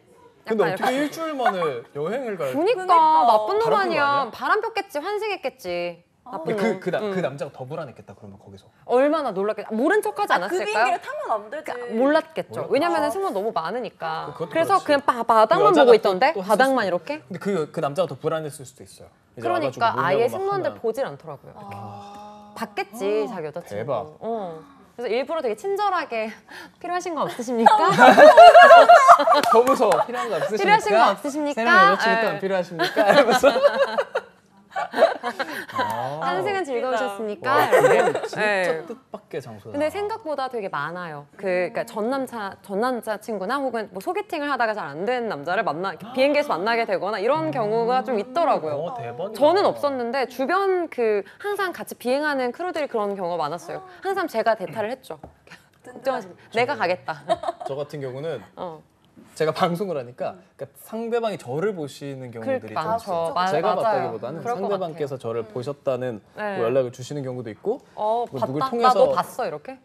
근데 약간 어떻게 이렇게. 일주일 만에 여행을 가요? 그니까, 그니까. 나쁜 놈 바람 핀거 아니야. 아니야? 바람 폈겠지, 환승했겠지. 나쁜 근데 놈. 그, 그, 남, 응. 그 남자가 더 불안했겠다 그러면 거기서. 얼마나 놀랐겠. 모른 척하지 그 않았을까요? 비행기를 타면 안 되지. 그러니까 몰랐겠죠. 몰랐- 왜냐면은 아. 승무원 너무 많으니까. 그것도 그래서 그렇지. 그냥 바, 바닥만 그 여자가 보고 있던데? 또- 또 바닥만 했을 이렇게? 근데 그, 그 남자가 더 불안했을 수도 있어요. 이제 와가지고 그러니까 아예 막 승무원들 하면. 보질 않더라고요. 이렇게. 봤겠지, 자기 여자친구. 대박. 어. 그래서 일부러 되게 친절하게 필요하신 거 없으십니까? 더 무서워. 필요한 거 없으십니까? 필요하신 거 없으십니까? 새로운 여자친구 예. 또안 필요하십니까? 이러면서. 아, 한승은 즐거우셨습니까? 와, 이렇게. 그건 진짜 네. 뜻밖의 장소다. 근데 생각보다 되게 많아요. 그 그러니까 전 남자 전 남자 친구나 혹은 뭐 소개팅을 하다가 잘안 되는 남자를 만나 비행기에서 만나게 되거나 이런 경우가 좀 있더라고요. 어, 대박이다. 저는 없었는데 주변 그 항상 같이 비행하는 크루들이 그런 경우가 많았어요. 항상 제가 대타를 했죠. 걱정하지 마. 내가 가겠다. 저 같은 경우는 어. 제가 방송을 하니까 그러니까 상대방이 저를 보시는 경우들이 그, 좀 많죠. 있어요. 마- 제가 맞아요. 봤다기보다는 상대방께서 저를 보셨다는 네. 뭐 연락을 주시는 경우도 있고 어, 뭐 봤다. 누굴 나 통해서- 너 봤어 이렇게?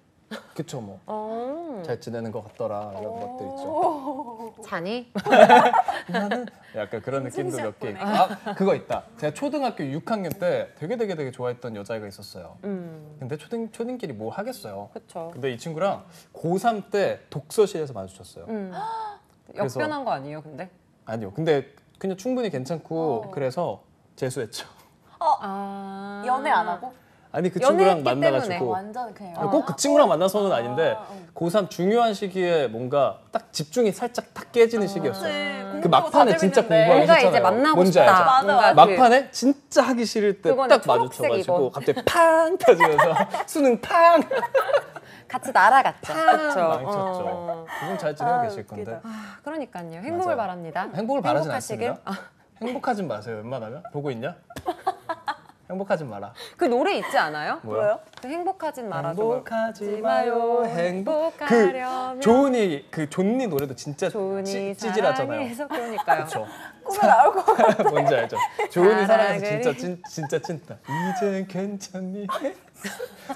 그쵸 뭐잘 어. 지내는 것 같더라 이런 것들 있죠. 오. 자니? 약간 그런 느낌도 몇 개 있고 아 그거 있다. 제가 초등학교 6학년 때 되게 되게 되게 좋아했던 여자애가 있었어요. 음. 근데 초등 초등끼리 뭐 하겠어요. 그쵸. 근데 이 친구랑 고3 때 독서실에서 마주쳤어요. 음. 그래서- 역변한 거 아니에요, 근데? 아니요. 근데 그냥 충분히 괜찮고 어. 그래서 재수했죠. 아. 연애 안 하고? 아니 그 연애했기 친구랑 만나가지고 때문에. 완전 그냥. 꼭 그 친구랑 만나서는 아닌데 아, 어. 고3 중요한 시기에 뭔가 딱 집중이 살짝 탁 깨지는 시기였어요. 그치, 그 막판에 다 진짜 재밌는데. 공부하기 뭔가 이제 싫잖아요. 만나고 뭔지 싶다. 알죠? 맞아, 뭔가 맞아. 그- 막판에 진짜 하기 싫을 때 그거는 딱 마주쳐가지고 초록색이고. 갑자기 팡 터지면서 수능 팡 같이 날아갔죠. 그렇죠. 망쳤죠. 그분 잘 지내고 아, 계실 건데. 아, 그러니까요. 행복을 맞아요. 바랍니다. 행복을 바라진. 않습니다. 행복하진 마세요. 웬만하면 보고 있냐? 행복하진 마라. 그 노래 있지 않아요? 뭐요? 그 행복하진 말아줘. 행복하지 하지 마요. 마요. 행복. 그 행복하려면 조은이 그 존니 노래도 진짜 찌, 찌질하잖아요. 그러니까요. 꿈에 나올 것 같아. 뭔지 알죠? 조은이 사랑해서 진짜 찐 진짜 찐다. 이젠 괜찮니?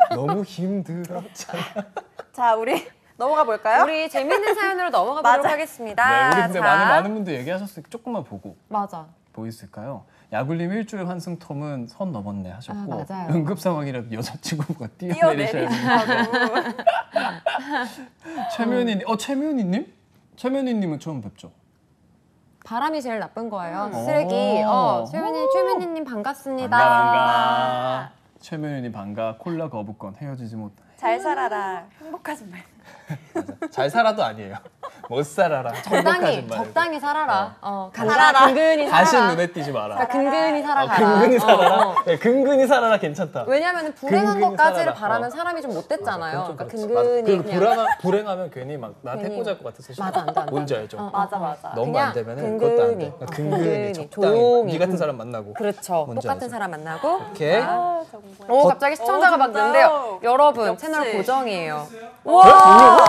너무 힘들었잖아. 자, 우리 넘어가 볼까요? 우리 재밌는 사연으로 넘어가 보도록 맞아. 하겠습니다. 네, 우리 근데 자. 많은 많은 분들 얘기하셨으니까 조금만 보고 맞아. 뭐 있을까요? 야굴님 일주일 환승 텀은 선 넘었네 하셨고 아. 응급 상황이라도 여자친구가 뛰어내리셔야 뛰어내린다고. 최면이 어 최면이님? 최면이님은 처음 뵙죠. 바람이 제일 나쁜 거예요. 음. 쓰레기. 오. 어, 최민희, 최민희님 반갑습니다. 반가 반가. 최면이 반가. 콜라 거부권 헤어지지 못. 잘 살아라. 행복하지 말. 잘 살아도 아니에요. 못 살아라. 적당히. 적당히 살아라. 어, 살아라. 근근히 살아라. 다시 눈에 띄지 마라. 그러니까 근근히 어, 살아가라. 근근히 어, 살아라. 어. 네, 근근히 살아라 괜찮다. 왜냐하면 불행한 근근히 것까지를 살아라. 바라면 어. 사람이 좀 못됐잖아요. 그러니까. 근근히 불행하, 불행하면 괜히 막 나한테 괜히 해코지할 것 같아서 싫어. 맞아, 안 돼, 뭔지. 알죠? 어. 맞아 맞아. 너무 안 되면 근근히. 그것도 안 돼. 어, 근근히 근근히, 적당히. 네 같은 사람 만나고. 그렇죠. 똑같은? 사람 만나고. 오케이. 아 정말. 오 갑자기 시청자가 어, 막? 는데요. 여러분. 채널 고정이에요. 와.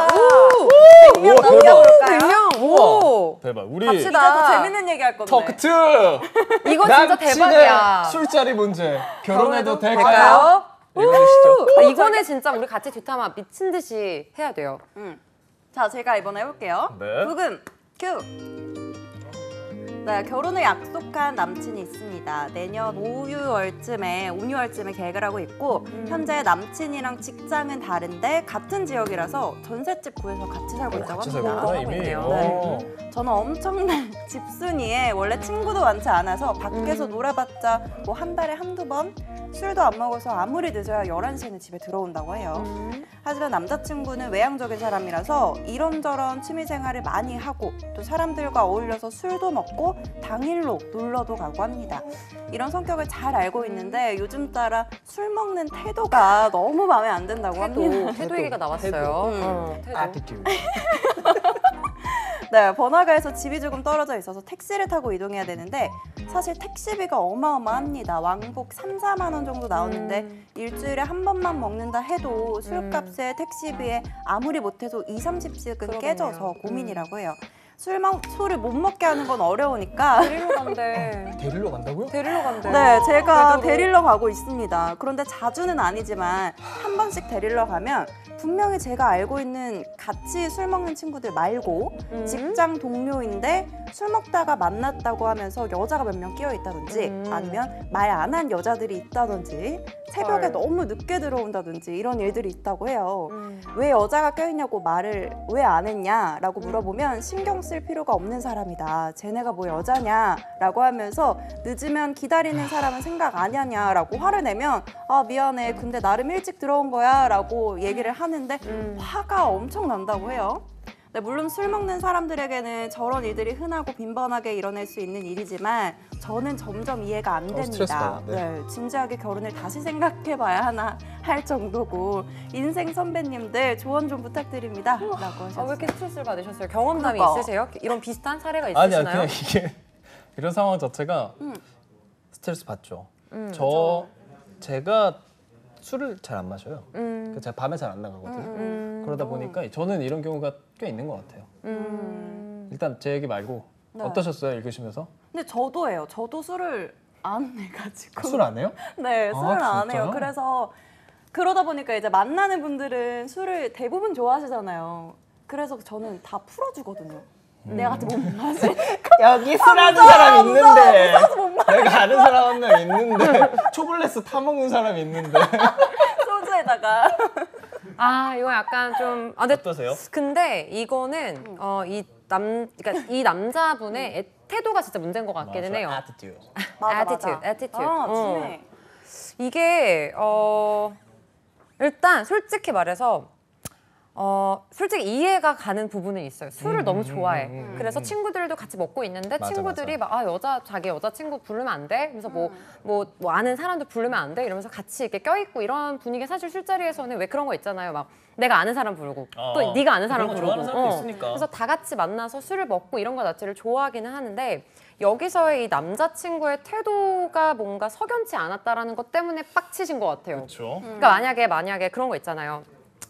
오, 명 대박. 남겨 볼까요? 100명. 우와. 오. 대박. 우리 갑시다. 진짜 더 재밌는 얘기 할 건데. 터크트. 이거 진짜 대박이야. 술자리 문제. 결혼해도 결혼해도 될까요? 읽어주시죠. 아, 이거는 진짜 우리 같이 뒷담화 미친 듯이 해야 돼요. 음. 자, 제가 이번에 해볼게요. 네. 부금 큐. 네, 결혼을 약속한 남친이 있습니다. 내년 5유월쯤에 5유월쯤에 계획을 하고 있고 현재 남친이랑 직장은 다른데 같은 지역이라서 전셋집 구해서 같이 살고 있다고 같이 합니다. 살고 있구나 이미. 있네요. 어. 저는 엄청난 집순이에 원래 친구도 많지 않아서 밖에서 음. 놀아봤자 뭐 한 달에 한두 번 술도 안 먹어서 아무리 늦어야 11시에는 집에 들어온다고 해요. 음. 하지만 남자친구는 외향적인 사람이라서 이런저런 취미생활을 많이 하고 또 사람들과 어울려서 술도 먹고 당일로 놀러도 가고 합니다. 이런 성격을 잘 알고 있는데 요즘 따라 술 먹는 태도가 너무 마음에 안 든다고 태도, 합니다. 태도 얘기가 나왔어요. 태도. 어, 태도. attitude. 네, 번화가에서 집이 조금 떨어져 있어서 택시를 타고 이동해야 되는데 사실 택시비가 어마어마합니다. 왕복 3, 4만 원 정도 나오는데 음. 일주일에 한 번만 먹는다 해도 술값에 택시비에 아무리 못해도 2, 30씩은 그러겠네요. 깨져서 고민이라고 해요. 술 먹, 술을 못 먹게 하는 건 어려우니까 데리러 간대. 데리러 간다고요? 데리러 간대. 네, 제가. 데리러 가고 있습니다. 그런데 자주는 아니지만 한 번씩 데리러 가면 분명히 제가 알고 있는 같이 술 먹는 친구들 말고 음. 직장 동료인데 술 먹다가 만났다고 하면서 여자가 몇 명 끼어 있다든지 음. 아니면 말 안 한 여자들이 있다든지 새벽에 헐. 너무 늦게 들어온다든지 이런 일들이 있다고 해요. 음. 왜 여자가 껴있냐고 말을 왜 안 했냐라고 물어보면 신경 쓸 필요가 없는 사람이다. 쟤네가 뭐 여자냐라고 하면서 늦으면 기다리는 사람은 생각 안 하냐라고 화를 내면 아 미안해 근데 나름 일찍 들어온 거야라고 얘기를 하 는데 음. 화가 엄청 난다고 해요. 네, 물론 술 먹는 사람들에게는 저런 일들이 흔하고 빈번하게 일어날 수 있는 일이지만 저는 점점 이해가 안 어, 됩니다. 받아, 네. 네, 진지하게 결혼을 다시 생각해봐야 하나 할 정도고 인생 선배님들 조언 좀 부탁드립니다. 라고 아, 왜 하셨어요. 이렇게 스트레스를 받으셨어요? 경험담이 그러니까. 있으세요? 이런 비슷한 사례가 있으시나요? 아니야 그냥 이게 이런 상황 자체가 음. 스트레스 받죠. 음, 저 제가 술을 잘 안 마셔요. 음. 그 제가 밤에 잘 안 나가거든요. 음. 그러다 보니까 저는 이런 경우가 꽤 있는 것 같아요. 음. 일단 제 얘기 말고 네. 어떠셨어요 읽으시면서? 근데 저도 해요. 저도 술을 안 해가지고. 술 안 해요? 네, 아, 술을 안 해요. 진짜요? 그래서 그러다 보니까 이제 만나는 분들은 술을 대부분 좋아하시잖아요. 그래서 저는 다 풀어주거든요. 내가 같이 못 마시. 여기 술 아는 사람 있는데 내가 아는 사람 한 명 있는데 초블레스 타 먹는 사람 있는데 소주에다가. 아 이거 약간 좀 아, 근데 어떠세요? 근데 이거는 어, 이 남, 그러니까 이 남자분의 애- 태도가 진짜 문제인 것 같기는 해요. attitude. 맞아, attitude, 맞아. attitude. 아, 어. 진해. 이게 어 일단 솔직히 말해서 어 솔직히 이해가 가는 부분은 있어요. 술을 음, 너무 음, 좋아해. 음, 음, 그래서 음. 친구들도 같이 먹고 있는데 맞아, 친구들이 막아 여자 자기 여자 친구 부르면 안 돼. 그래서 뭐 뭐 뭐 아는 사람도 부르면 안 돼. 이러면서 같이 이렇게 껴있고 이런 분위기 사실 술자리에서는 왜 그런 거 있잖아요. 막 내가 아는 사람 부르고 어, 또 네가 아는 사람 그런 거 부르고. 좋아하는 사람도 어. 있으니까. 그래서 다 같이 만나서 술을 먹고 이런 거 자체를 좋아하기는 하는데 여기서의 이 남자친구의 태도가 뭔가 석연치 않았다라는 것 때문에 빡치신 것 같아요. 그렇죠. 그러니까 만약에 만약에 그런 거 있잖아요.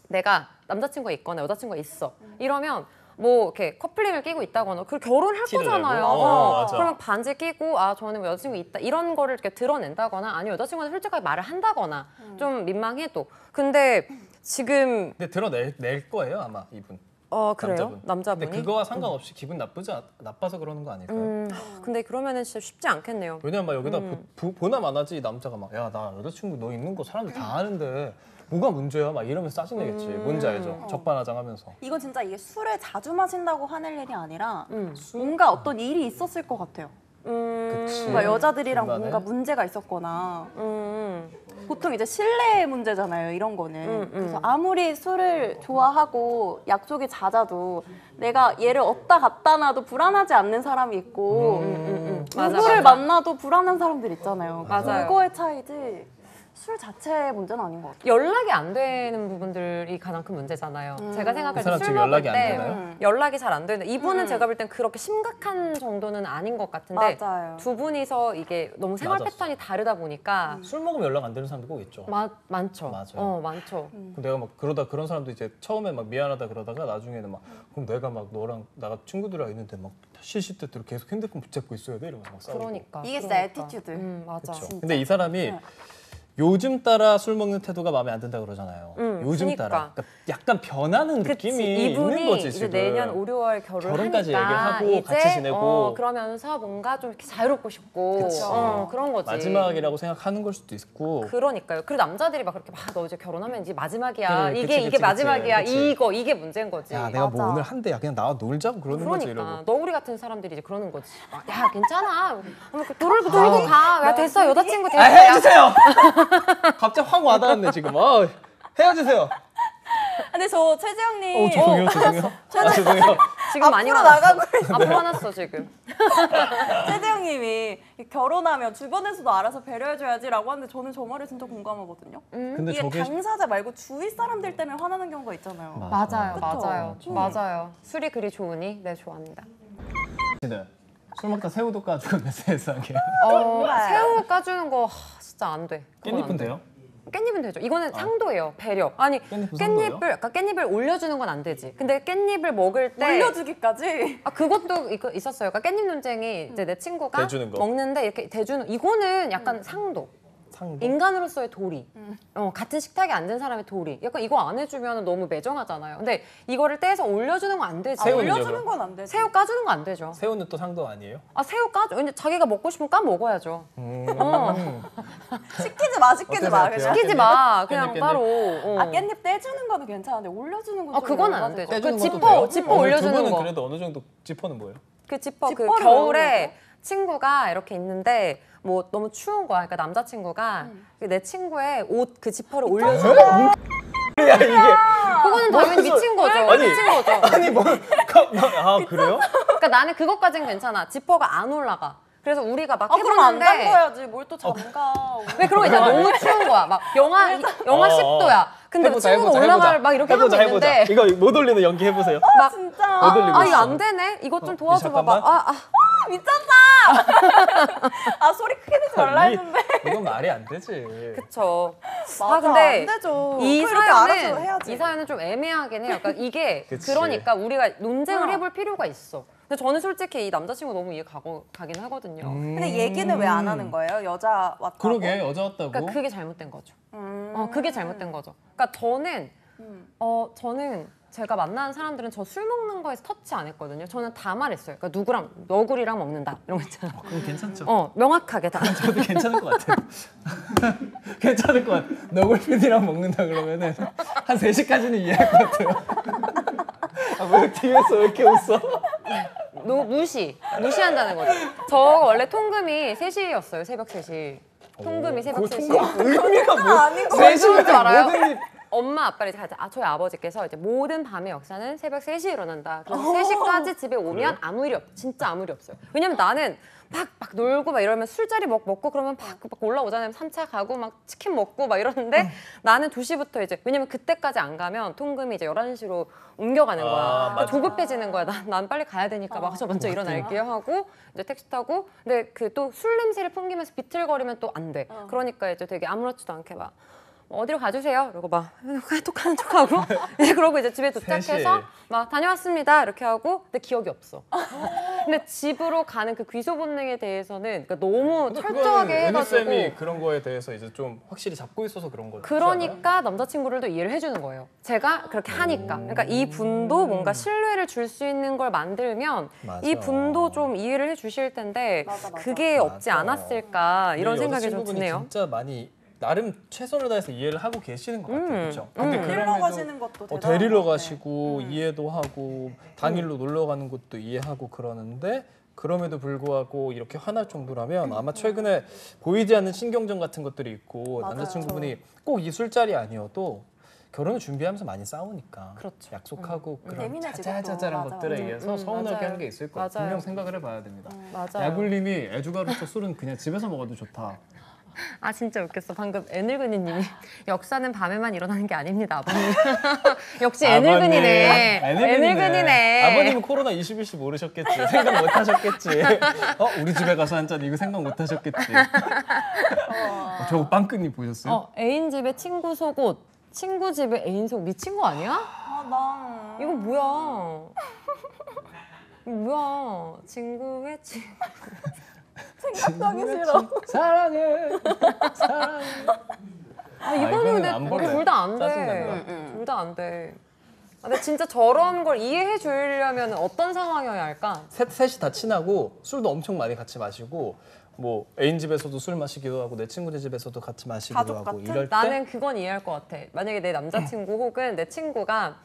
내가 남자친구가 있거나 여자친구가 있어. 이러면 뭐 이렇게 커플링을 끼고 있다거나 그 결혼할 거잖아요. 내고? 어, 맞아. 그러면 반지 끼고 아 저는 뭐 여자친구 있다 이런 거를 이렇게 드러낸다거나 아니면 여자친구한테 솔직하게 말을 한다거나 좀 민망해도. 근데 지금 근데 드러낼 낼 거예요 아마 이분 어 그래요 남자분. 남자분이. 근데 그거와 상관없이 기분 나쁘지 않- 나빠서 그러는 거 아닐까요? 음, 근데 그러면은 진짜 쉽지 않겠네요. 왜냐면 막 여기다 음. 부- 보나 마나지 이 남자가 막 야 나 여자친구 너 있는 거 사람들 다 아는데 뭐가 문제야? 막 이러면서 짜증내겠지. 음. 뭔지 알죠? 어. 적반하장하면서. 이건 진짜 이게 술을 자주 마신다고 하는 일이 아니라 음. 뭔가 어떤 일이 있었을 것 같아요. 음. 그치. 뭔가 여자들이랑 중간에? 뭔가 문제가 있었거나 음. 보통 이제 신뢰의 문제잖아요 이런 거는 음, 음. 그래서 아무리 술을 좋아하고 약속이 잦아도 내가 얘를 얻다 갖다 놔도 불안하지 않는 사람이 있고 음, 음, 음. 맞아, 누구를 맞아. 만나도 불안한 사람들 있잖아요 맞아요. 그거의 차이지 술 자체의 문제는 아닌 것 같아요 연락이 안 되는 부분들이 가장 큰 문제잖아요. 음. 제가 그 생각할 사람 때술 지금 먹을 연락이 안때 되나요? 음. 연락이 잘 안 되는데 이분은 음. 제가 볼 땐 그렇게 심각한 정도는 아닌 것 같은데 맞아요 두 분이서 이게 너무 생활 맞았어. 패턴이 다르다 보니까 술 먹으면 연락 안 되는 사람도 꼭 있죠. 마, 많죠. 맞아요. 어, 많죠. 음. 그럼 내가 막 그러다 그런 사람도 이제 처음에 막 미안하다 그러다가 나중에는 막 그럼 내가 막 너랑 나가 친구들이랑 있는데 막 시시때때로 계속 핸드폰 붙잡고 있어야 돼 이러면서 막 싸우고. 그러니까. 이게 진짜 그러니까. attitude. 음, 맞아. 근데 이 사람이 네. 요즘 따라 술 먹는 태도가 마음에 안 든다 그러잖아요. 음, 요즘 그니까. 따라 그러니까 약간 변하는 그치. 느낌이 이분이 있는 거지 이제 지금. 내년 5, 6월 결혼을 결혼까지 얘기하고 이제 같이 지내고. 어, 그러면서 뭔가 좀 이렇게 자유롭고 싶고. 어, 그런 거지. 마지막이라고 생각하는 걸 수도 있고. 그러니까요. 그리고 남자들이 막 그렇게 막 너 이제 결혼하면 이제 마지막이야. 그래, 이게 그치, 이게 그치, 마지막이야. 그치. 이거 이게 문제인 거지. 야 내가 뭐 맞아. 오늘 한 대야 그냥 나와 놀자고 그러는 거지 그러니까 이러고. 너구리 같은 사람들이 이제 그러는 거지. 막, 야 괜찮아. 한번 그 돌을 돌고 가. 야 됐어 여자친구 됐어. 아 야. 헤어지세요. 갑자기 확 와닿았네 지금. 아, 헤어지세요. 근데 저 최재형님 어 죄송해요 죄송해요. 아, 죄송해요. 지금 많이 앞으로 화났어. 나가고 앞으로 화났어 지금. 최재형님이 결혼하면 주변에서도 알아서 배려해줘야지라고 하는데 저는 저 말에 진짜 공감하거든요. 근데 이게 저게 당사자 말고 주위 사람들 때문에 화나는 경우가 있잖아요. 맞아요, 그쵸? 맞아요, 음. 맞아요. 술이 그리 좋으니 네 좋아합니다. 씨는 술 먹다 새우도 까주고 세상에. 어, 정말. 새우 까주는 거 하, 진짜 안 돼. 그건 안 깻잎은 돼. 돼요? 깻잎은 되죠. 이거는 상도예요. 배려. 아니 깻잎은 깻잎을 상도예요? 아까 깻잎을 올려주는 건 안 되지. 근데 깻잎을 먹을 때 올려주기까지. 아 그것도 있었어요. 그러니까 깻잎 논쟁이 이제 내 친구가 대주는 거. 먹는데 이렇게 대주는 이거는 약간 상도. 상도. 인간으로서의 도리. 음. 어, 같은 식탁에 앉은 사람의 도리. 약간 이거 안 해주면 너무 매정하잖아요. 근데 이거를 떼서 올려주는 건 안 되지. 아, 새우는요, 올려주는 그럼? 건 안 되지. 새우 까주는 거안 되죠. 새우는 또 상도 아니에요? 아 새우 까줘. 근데 자기가 먹고 싶으면 까 먹어야죠. 음. 어. 시키지 마, 시키지 마. 그냥. 시키지 마. 그냥 깻잎, 깻잎. 따로. 어. 아 깻잎 떼주는 거는 괜찮은데 올려주는 건 아, 좀 그건 안 되죠. 것 같아. 떼주는 그 지퍼, 돼요? 지퍼 어, 올려주는 두 거. 그래도 어느 정도 지퍼는 뭐예요? 그 지퍼 그 겨울에 친구가 이렇게 있는데 뭐 너무 추운 거야. 그러니까 남자친구가 음. 그내 친구의 옷 그 지퍼를 올려줘. 야 이게 그거는 당연히 미친 거죠. 아니. 미친 거죠. 아니 뭐아 그래요? 그러니까 나는 그것까진 괜찮아. 지퍼가 안 올라가. 그래서 우리가 막 아 그럼 안 해보는데 담궈야지. 뭘 또 잠가. 왜 그런 거 있잖아. 너무 추운 거야. 막 영하 영하 어, 10도야. 근데 해보자, 친구가 해보자, 올라갈 해보자. 막 이렇게 해보자, 하면 해보자. 이거 못 올리는 연기 해보세요. 막 진짜. 아, 올리고 아 이거. 안 되네. 이것 좀 도와줘 봐봐. 잠깐만. 아, 아. 미쳤다. 아 소리 크게 내지 말라 이- 했는데. 이건 말이 안 되지. 그쵸. 맞아, 아 근데 안 되죠. 이 사연은 해야지. 이 사연은 좀 애매하긴 해요. 그러니까 이게 그치. 그러니까 우리가 논쟁을 어. 해볼 필요가 있어. 근데 저는 솔직히 이 남자친구 너무 이해 가고 가긴 하거든요. 근데 얘기는 왜 안 하는 거예요? 여자 왔다고. 음. 그러게 여자 왔다고. 그러니까 그게 잘못된 거죠. 음. 어, 그게 잘못된 거죠. 그러니까 저는 음. 어 저는 제가 만나는 사람들은 저 술 먹는 거에서 터치 안 했거든요. 저는 다 말했어요. 그러니까 누구랑 너구리랑 먹는다 이런 거 있잖아. 그럼 괜찮죠. 어 명확하게 다. 저도 괜찮을 것 같아요. 괜찮을 것 같아. 너굴 PD랑 먹는다 그러면은 한 3시까지는 이해할 것 같아요. 아, 왜 뒤에서 왜 이렇게 웃어? 노, 무시 무시한다는 거죠. 저 원래 통금이 3시였어요. 새벽 3시. 통금이 새벽 그거 3시. 통금 의미가 뭐? 아닌 거왜 좋은 줄 알아요? 모든 일- 엄마 아빠를 이제 가자. 아, 저희 아버지께서 이제 모든 밤의 역사는 새벽 3시에 일어난다. 그래서 3시까지 집에 오면 그래요? 아무 일이 없, 진짜 아무 일이 없어요. 왜냐면 나는 막, 막 놀고 막 이러면 술자리 먹, 먹고 그러면 막, 막 올라오잖아요. 3차 가고 막 치킨 먹고 막 이러는데 나는 2시부터 이제 왜냐면 그때까지 안 가면 통금이 이제 11시로 옮겨가는 거야. 아, 그러니까 맞아. 조급해지는 거야. 난, 난 빨리 가야 되니까 막 저 먼저 일어날게요 하고 이제 택시 타고 근데 그 또 술 냄새를 풍기면서 비틀거리면 또 안 돼. 그러니까 이제 되게 아무렇지도 않게 막뭐 어디로 가주세요. 이러고 막 똑하는 척하고 이제 그러고 이제 집에 도착해서. 막 다녀왔습니다 이렇게 하고 근데 기억이 없어. 근데 집으로 가는 그 귀소 본능에 대해서는 그러니까 너무 근데 철저하게 해가지고 쌤이 그런 거에 대해서 이제 좀 확실히 잡고 있어서 그런 거죠. 그러니까 남자친구를도 이해를 해주는 거예요. 제가 그렇게 하니까. 그러니까 이 분도 뭔가 신뢰를 줄 수 있는 걸 만들면 맞아. 이 분도 좀 이해를 해주실 텐데 맞아, 맞아. 그게 없지 맞아. 않았을까 이런 생각이 좀 드네요. 진짜 많이 나름 최선을 다해서 이해를 하고 계시는 것 같아요. 그렇죠? 근데 데리러 가시는 것도 어, 데리러. 가시고 이해도 하고 당일로 놀러 가는 것도 이해하고 그러는데 그럼에도 불구하고 이렇게 화날 정도라면 아마 최근에 보이지 않는 신경전 같은 것들이 있고 맞아요. 남자친구분이 꼭 이 술자리 아니어도 결혼을 준비하면서 많이 싸우니까 그렇죠. 약속하고 그런 예민해지고 자잘자잘한 것들에. 의해서 음, 서운하게. 하는 게 있을 거예요. 분명 생각을 해봐야 됩니다. 맞아요. 야굴님이 애주가로서 술은 그냥 집에서 먹어도 좋다. 아 진짜 웃겼어. 방금 애늙은이님이 역사는 밤에만 일어나는 게 아닙니다, 아버님. 역시. 애늙은이네. 애늙은이네. 애늙은이네. 아버님은 코로나 21시 모르셨겠지. 생각 못 하셨겠지. 어, 우리 집에 가서 한 잔 이거 생각 못 하셨겠지. 어, 저거 빵끈이 보셨어요? 어 애인 집에 친구 속옷, 친구 집에 애인 속 미친 거 아니야? 아, 난 이거 뭐야? 이거 뭐야? 친구의 친구. 생각하기 싫어. 사랑해. 사랑해. 아 이거는 이거는 근데 안 볼래. 둘다 안. 돼. 둘 다 안 돼. 아, 근데 진짜 저런 걸 이해해 주려면 어떤 상황이어야 할까? 셋, 셋이 다 친하고 술도 엄청 많이 같이 마시고 뭐 애인 집에서도 술 마시기도 하고 내 친구네 집에서도 같이 마시기도 가족 하고 같은? 이럴 때 나는 그건 이해할 것 같아. 만약에 내 남자친구 혹은 내 친구가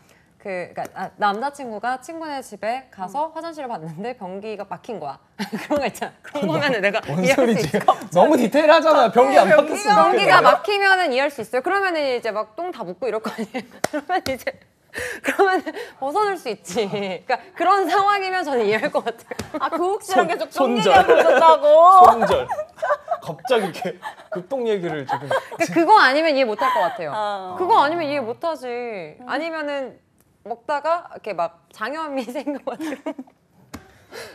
그 그러니까 아, 남자친구가 친구네 집에 가서 화장실을 봤는데 변기가 막힌 거야. 그런 거 있잖아. 그런 거면은 내가 뭔 이해할 수 소리지? 있어. 너무 디테일하잖아. 변기 안 바뀌었으면 변기가 막히면은 이해할 수 있어요. 그러면은 이제 막 똥 다 묻고 이럴 거 아니에요. 그러면 이제 그러면 벗어날 수 있지. 그러니까 그런 상황이면 저는 이해할 것 같아요. 아, 그 계속 똥 손절. 얘기하고 있었다고. 손절. 갑자기 이렇게 급동 얘기를 지금 그러니까 그거 아니면 이해 못 할 것 같아요. 어. 그거 아니면 이해 못 하지. 아니면은 먹다가 이렇게 막 장염이 생겨 가지고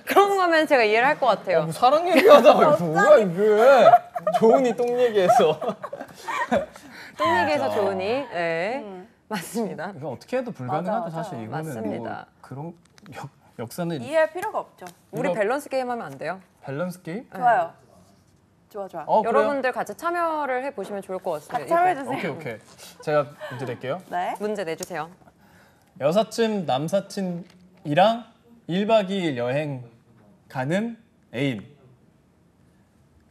그런 거면 제가 이해를 할 것 같아요. 뭐 사랑 얘기하다가 뭐야 이게 조으니 똥 얘기해서 똥 얘기해서. 조으니. 네. 음. 맞습니다. 이건 어떻게 해도 불가능하다 맞아. 사실 이거는 뭐 맞습니다. 그런 역, 역사는 이해할 필요가 없죠. 우리 이거- 밸런스 게임 하면 안 돼요? 밸런스 게임? 좋아요. 좋아, 좋아. 어 그래요? 여러분들 같이 참여를 해 보시면 좋을 것 같습니다. 같이 참여해 주세요. 오케이 오케이 제가 문제 낼게요 네. 문제 내주세요. 여사친 남사친이랑 1박 2일 여행 가는 애인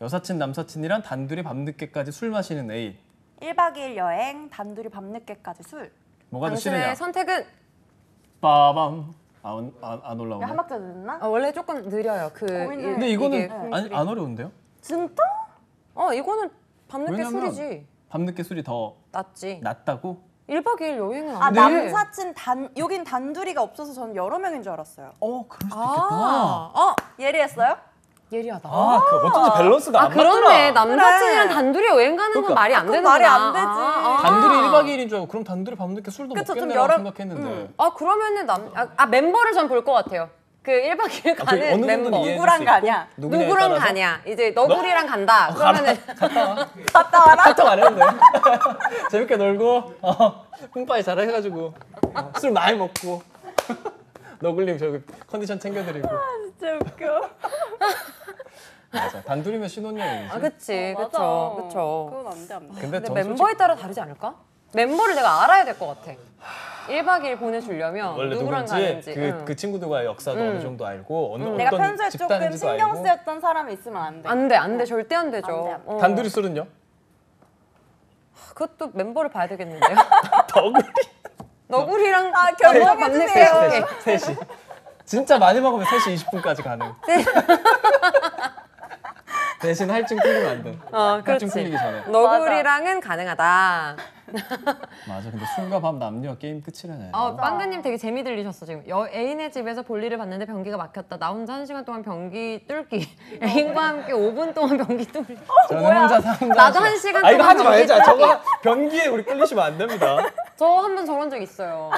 여사친 남사친이랑 단둘이 밤늦게까지 술 마시는 애인 1박 2일 여행, 단둘이 밤늦게까지 술. 뭐가 더 싫으냐 선택은 빠밤 안, 안, 안 올라오네 한 박자 듣나? 아, 원래 조금 느려요. 그 고민을- 근데 이게 이거는 풀- 안, 안 어려운데요? 진짜? 어 이거는 밤늦게 왜냐면- 술이지. 밤늦게 술이 더 낫지. 낫다고? 1박 2일 여행은 아, 안 돼. 남사친 단, 여긴 단둘이가 없어서 저는 여러 명인 줄 알았어요. 어 그럴 수도 아, 있겠다 어 예리했어요? 예리하다. 아, 그 어쩐지 밸런스가 아안 그렇네. 맞더라 남사친이랑 그래. 단둘이 여행 가는 건 그러니까. 말이 안 그건 되는구나. 말이 안 되지. 아, 아. 단둘이 1박 2일인 줄 알고 그럼 단둘이 밤늦게 술도 그쵸, 좀 먹겠네라고 여러- 생각했는데 아 그러면은 남 아, 아, 멤버를 전 볼 것 같아요. 그 1박 2일 아, 그 가는 어느 정도는 멤버. 이해해 줄 누구랑 수 있고, 가냐? 누구냐에 누구랑 따라서 가냐? 이제 너구리랑 간다. 그러면은 갔다 와라. 카톡 안 했는데 재밌게 놀고 어, 뿜빠이 잘 해가지고 어, 술 많이 먹고 너굴님 저기 컨디션 챙겨드리고 진짜 웃겨. 맞아 단둘이면 신혼여행이지 아 그치 어, 맞아. 그쵸 그쵸. 그건 안 돼, 안 돼. 근데 근데 저 멤버에 솔직히 따라 다르지 않을까? 멤버를 내가 알아야 될 것 같아. 1박 2일 보내주려면 원래 누구랑 누군지 가는지. 그, 응. 그 친구들과의 역사도 음. 어느 정도 알고 어느 내가 어떤 평소에 조금 집단인지도 신경 알고 쓰였던 사람이 있으면 안 돼. 안 돼, 안 돼. 절대 안 되죠. 안 돼, 안 돼. 어. 단둘이 술은요? 그것도 멤버를 봐야 되겠는데요. 너구리 너구리랑 아, 멤버 결정해 밤늦게 주세요. 오케이. 셋이 진짜 많이 먹으면 3시 20분까지 가능 대신 할증 풀리면 안 돼 어, 할증 그렇지. 풀리기 전에 너구리랑은 가능하다. 맞아 근데 술과 밤 남녀 게임 끝이라네 어, 빵가님 되게 재미 들리셨어 지금. 여, 애인의 집에서 볼일을 봤는데 변기가 막혔다. 나 혼자 한 시간 동안 변기 뚫기. 애인과 함께 5분 동안 변기 뚫기. 저는 혼자 사는 나도 한 시간 아 이거 동안 하지 말자. 저거 변기에 우리 끌리시면 안 됩니다. 저한 번 저런 적 있어요.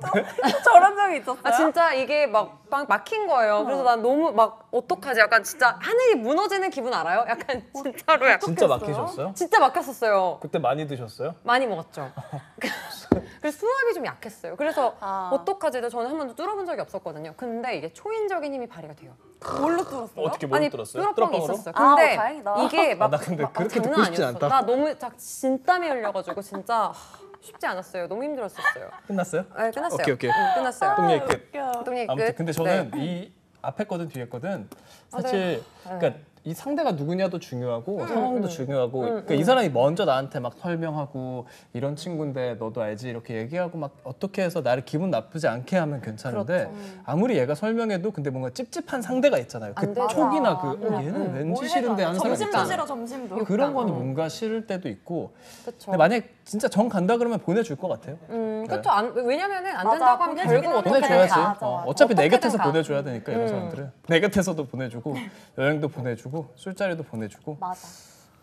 저런 적이 있었어요? 아 진짜 이게 막, 막 막힌 거예요. 그래서 난 너무 막 어떡하지? 약간 진짜 하늘이 무너지는 기분 알아요? 약간 진짜로 약간 진짜 막히셨어요? 진짜 막혔었어요. 그때 많이 드셨어요? 많이 먹었죠. 그래서 수압이 좀 약했어요. 그래서 아. 어떡하지? 저는 한 번도 뚫어본 적이 없었거든요. 근데 이게 초인적인 힘이 발휘가 돼요. 뭘로 뚫었어요? 어떻게 뭘 아니 들었어요? 뚫어뻥이? 있었어요. 아, 근데 다행이다. 이게 막, 아, 나 근데 막 그렇게 장난 듣고 싶진 아니었어. 않다. 나 너무 자, 진땀이 흘려가지고 진짜 하, 쉽지 않았어요. 너무 힘들었었어요. 끝났어요? 네, 끝났어요. 오케이, 오케이. 응, 끝났어요. 똥 얘기 끝. 똥 얘기 끝. 아무튼 근데 저는 네. 이 앞에 거든 뒤에 거든 아, 사실 네. 그러니까 이 상대가 누구냐도 중요하고 상황도 음. 중요하고 음, 그러니까 이 사람이 먼저 나한테 막 설명하고 이런 친구인데 너도 알지 이렇게 얘기하고 막 어떻게 해서 나를 기분 나쁘지 않게 하면 괜찮은데 그렇죠. 아무리 얘가 설명해도 근데 뭔가 찝찝한 상대가 있잖아요. 그안 되죠. 촉이나 그 음, 어, 얘는 음. 왠지 뭘 싫은데 하는 사람 점심도. 싫어 점심도. 그런 거는 음. 뭔가 싫을 때도 있고 그렇죠. 근데 만약 진짜 정 간다 그러면 보내줄 것 같아요. 음, 네. 그렇죠. 안, 왜냐면은 안 된다고 하면 결국. 어떻게 보내줘야지. 어. 어차피 내 곁에서 가. 보내줘야 되니까 이런 음. 사람들은 내 곁에서도 보내주고 여행도 보내주고 술자리도 보내주고 맞아.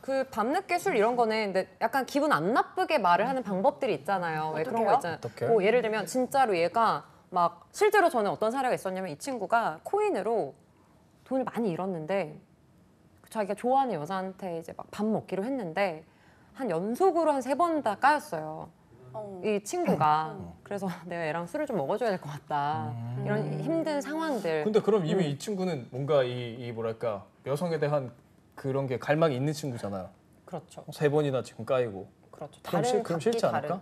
그 밤늦게 술 이런 거는 근데 약간 기분 안 나쁘게 말을 하는 방법들이 있잖아요. 왜 그런 거? 있잖아요. 어떡해? 뭐 예를 들면 진짜로 얘가 막 실제로 저는 어떤 사례가 있었냐면 이 친구가 코인으로 돈을 많이 잃었는데 자기가 좋아하는 여자한테 이제 막 밥 먹기로 했는데 한 연속으로 한 세 번 다 까였어요. 어. 이 친구가 그래서 내가 얘랑 술을 좀 먹어줘야 될 것 같다. 이런 힘든 상황들. 근데 그럼 이미 이 친구는 뭔가 이, 이 뭐랄까 여성에 대한 그런 게 갈망이 있는 친구잖아요. 그렇죠. 세 번이나 지금 까이고 그렇죠. 그럼, 싫, 그럼 싫지 다른. 않을까?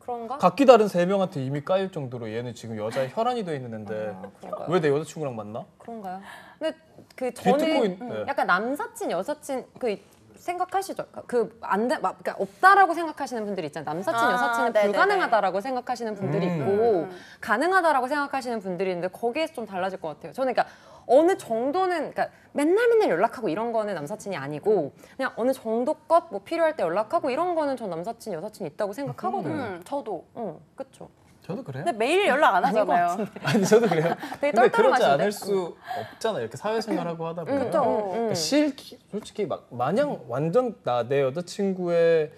그런가? 각기 다른 세 명한테 이미 까일 정도로 얘는 지금 여자의 혈안이 돼 있는데 아, 그런가요? 왜내 여자친구랑 만나? 그런가요? 근데 그 저는 네. 약간 남사친 여사친 그 생각하시죠? 그 안돼 막 그러니까 없다라고 생각하시는 분들이 있잖아요. 남사친 아, 여사친은 네네네. 불가능하다라고 생각하시는 분들이 음. 있고 음. 가능하다라고 생각하시는 분들이 있는데 거기에서 좀 달라질 것 같아요. 저는 그러니까 어느 정도는 그러니까 맨날 맨날 연락하고 이런 거는 남사친이 아니고 그냥 어느 정도껏 뭐 필요할 때 연락하고 이런 거는 전 남사친 여사친 있다고 생각하거든요. 음, 저도. 응, 그렇죠. 저도 그래요. 근데 매일 연락 안 하잖아요. 아니 저도 그래요. 되게 근데 그러지 떨떠름하신데? 않을 수 없잖아요. 이렇게 사회생활하고 하다 보면. 그쵸. 응, 응. 그러니까 싫기 솔직히 막 마냥 완전 나 내 여자친구의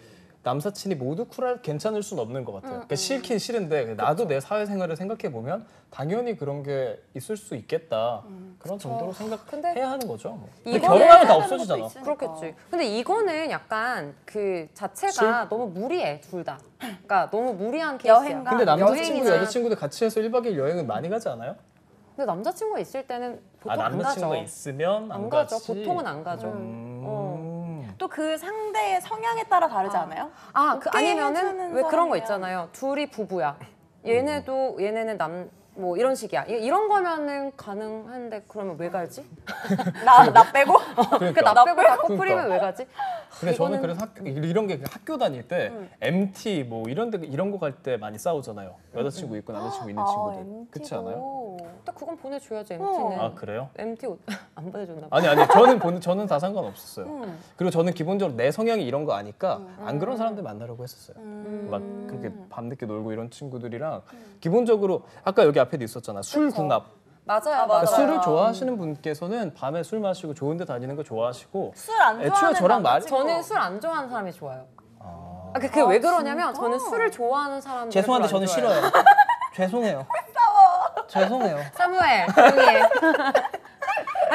남사친이 모두 쿨할 괜찮을 수는 없는 것 같아요. 그러니까 싫긴 싫은데 나도 내 사회생활을 생각해 보면 당연히 그런 게 있을 수 있겠다. 그런 정도로 생각해야 하는 거죠. 뭐. 근데 이거는 결혼하면 다 없어지잖아. 그렇겠지. 근데 이거는 약간 그 자체가 너무 무리해 둘 다. 그러니까 너무 무리한 케이스야. 여행가? 근데 남자친구 여행이나- 여자친구들 같이 해서 1박 2일 여행은 많이 가지 않아요? 근데 남자친구가 있을 때는 보통 아안 가죠. 남자친구가 있으면 안, 안 가죠. 가지. 보통은 안 가죠. 음. 어. 또 그 상대의 성향에 따라 다르지 않아요? 아, 그 오케이 아니면은 해주는 왜 그런 거 사람이면. 있잖아요. 둘이 부부야. 얘네도 얘네는 남 뭐 이런 식이야. 이- 이런 거면은 가능한데 그러면 왜 가지? 나, 나 빼고? 그러니까 나 빼고 다 커플이면 그러니까. 왜 가지? 근데 저는 그래서 학교, 이런 게 학교 다닐 때 MT 뭐 이런 데 이런 거 갈 때 많이 싸우잖아요. 여자친구 있고 남자친구 있는 친구들. MT 그렇지 도. 않아요? 또 그건 보내줘야지 MT는. 아 그래요? MT 옷- 안 보내줬나 봐. 아니 아니 저는 본 저는 다 상관없었어요. 음. 그리고 저는 기본적으로 내 성향이 이런 거 아니까 안 그런 사람들 만나려고 했었어요. 음. 막 그렇게 밤늦게 놀고 이런 친구들이랑 기본적으로 아까 여기 앞에 도 있었잖아 술 궁합. 맞아요, 아, 맞아요. 술을 좋아하시는 분께서는 밤에 술 마시고 좋은 데 다니는 거 좋아하시고 술 안 애초에 좋아하는 저랑 남자친구. 저는 술 안 좋아하는 사람이 좋아요. 아, 아, 그게 왜 아, 그러냐면 진짜? 저는 술을 좋아하는 사람들 죄송한데 저는 싫어요. 죄송해요. 죄송해요. 사무엘 조용히 해.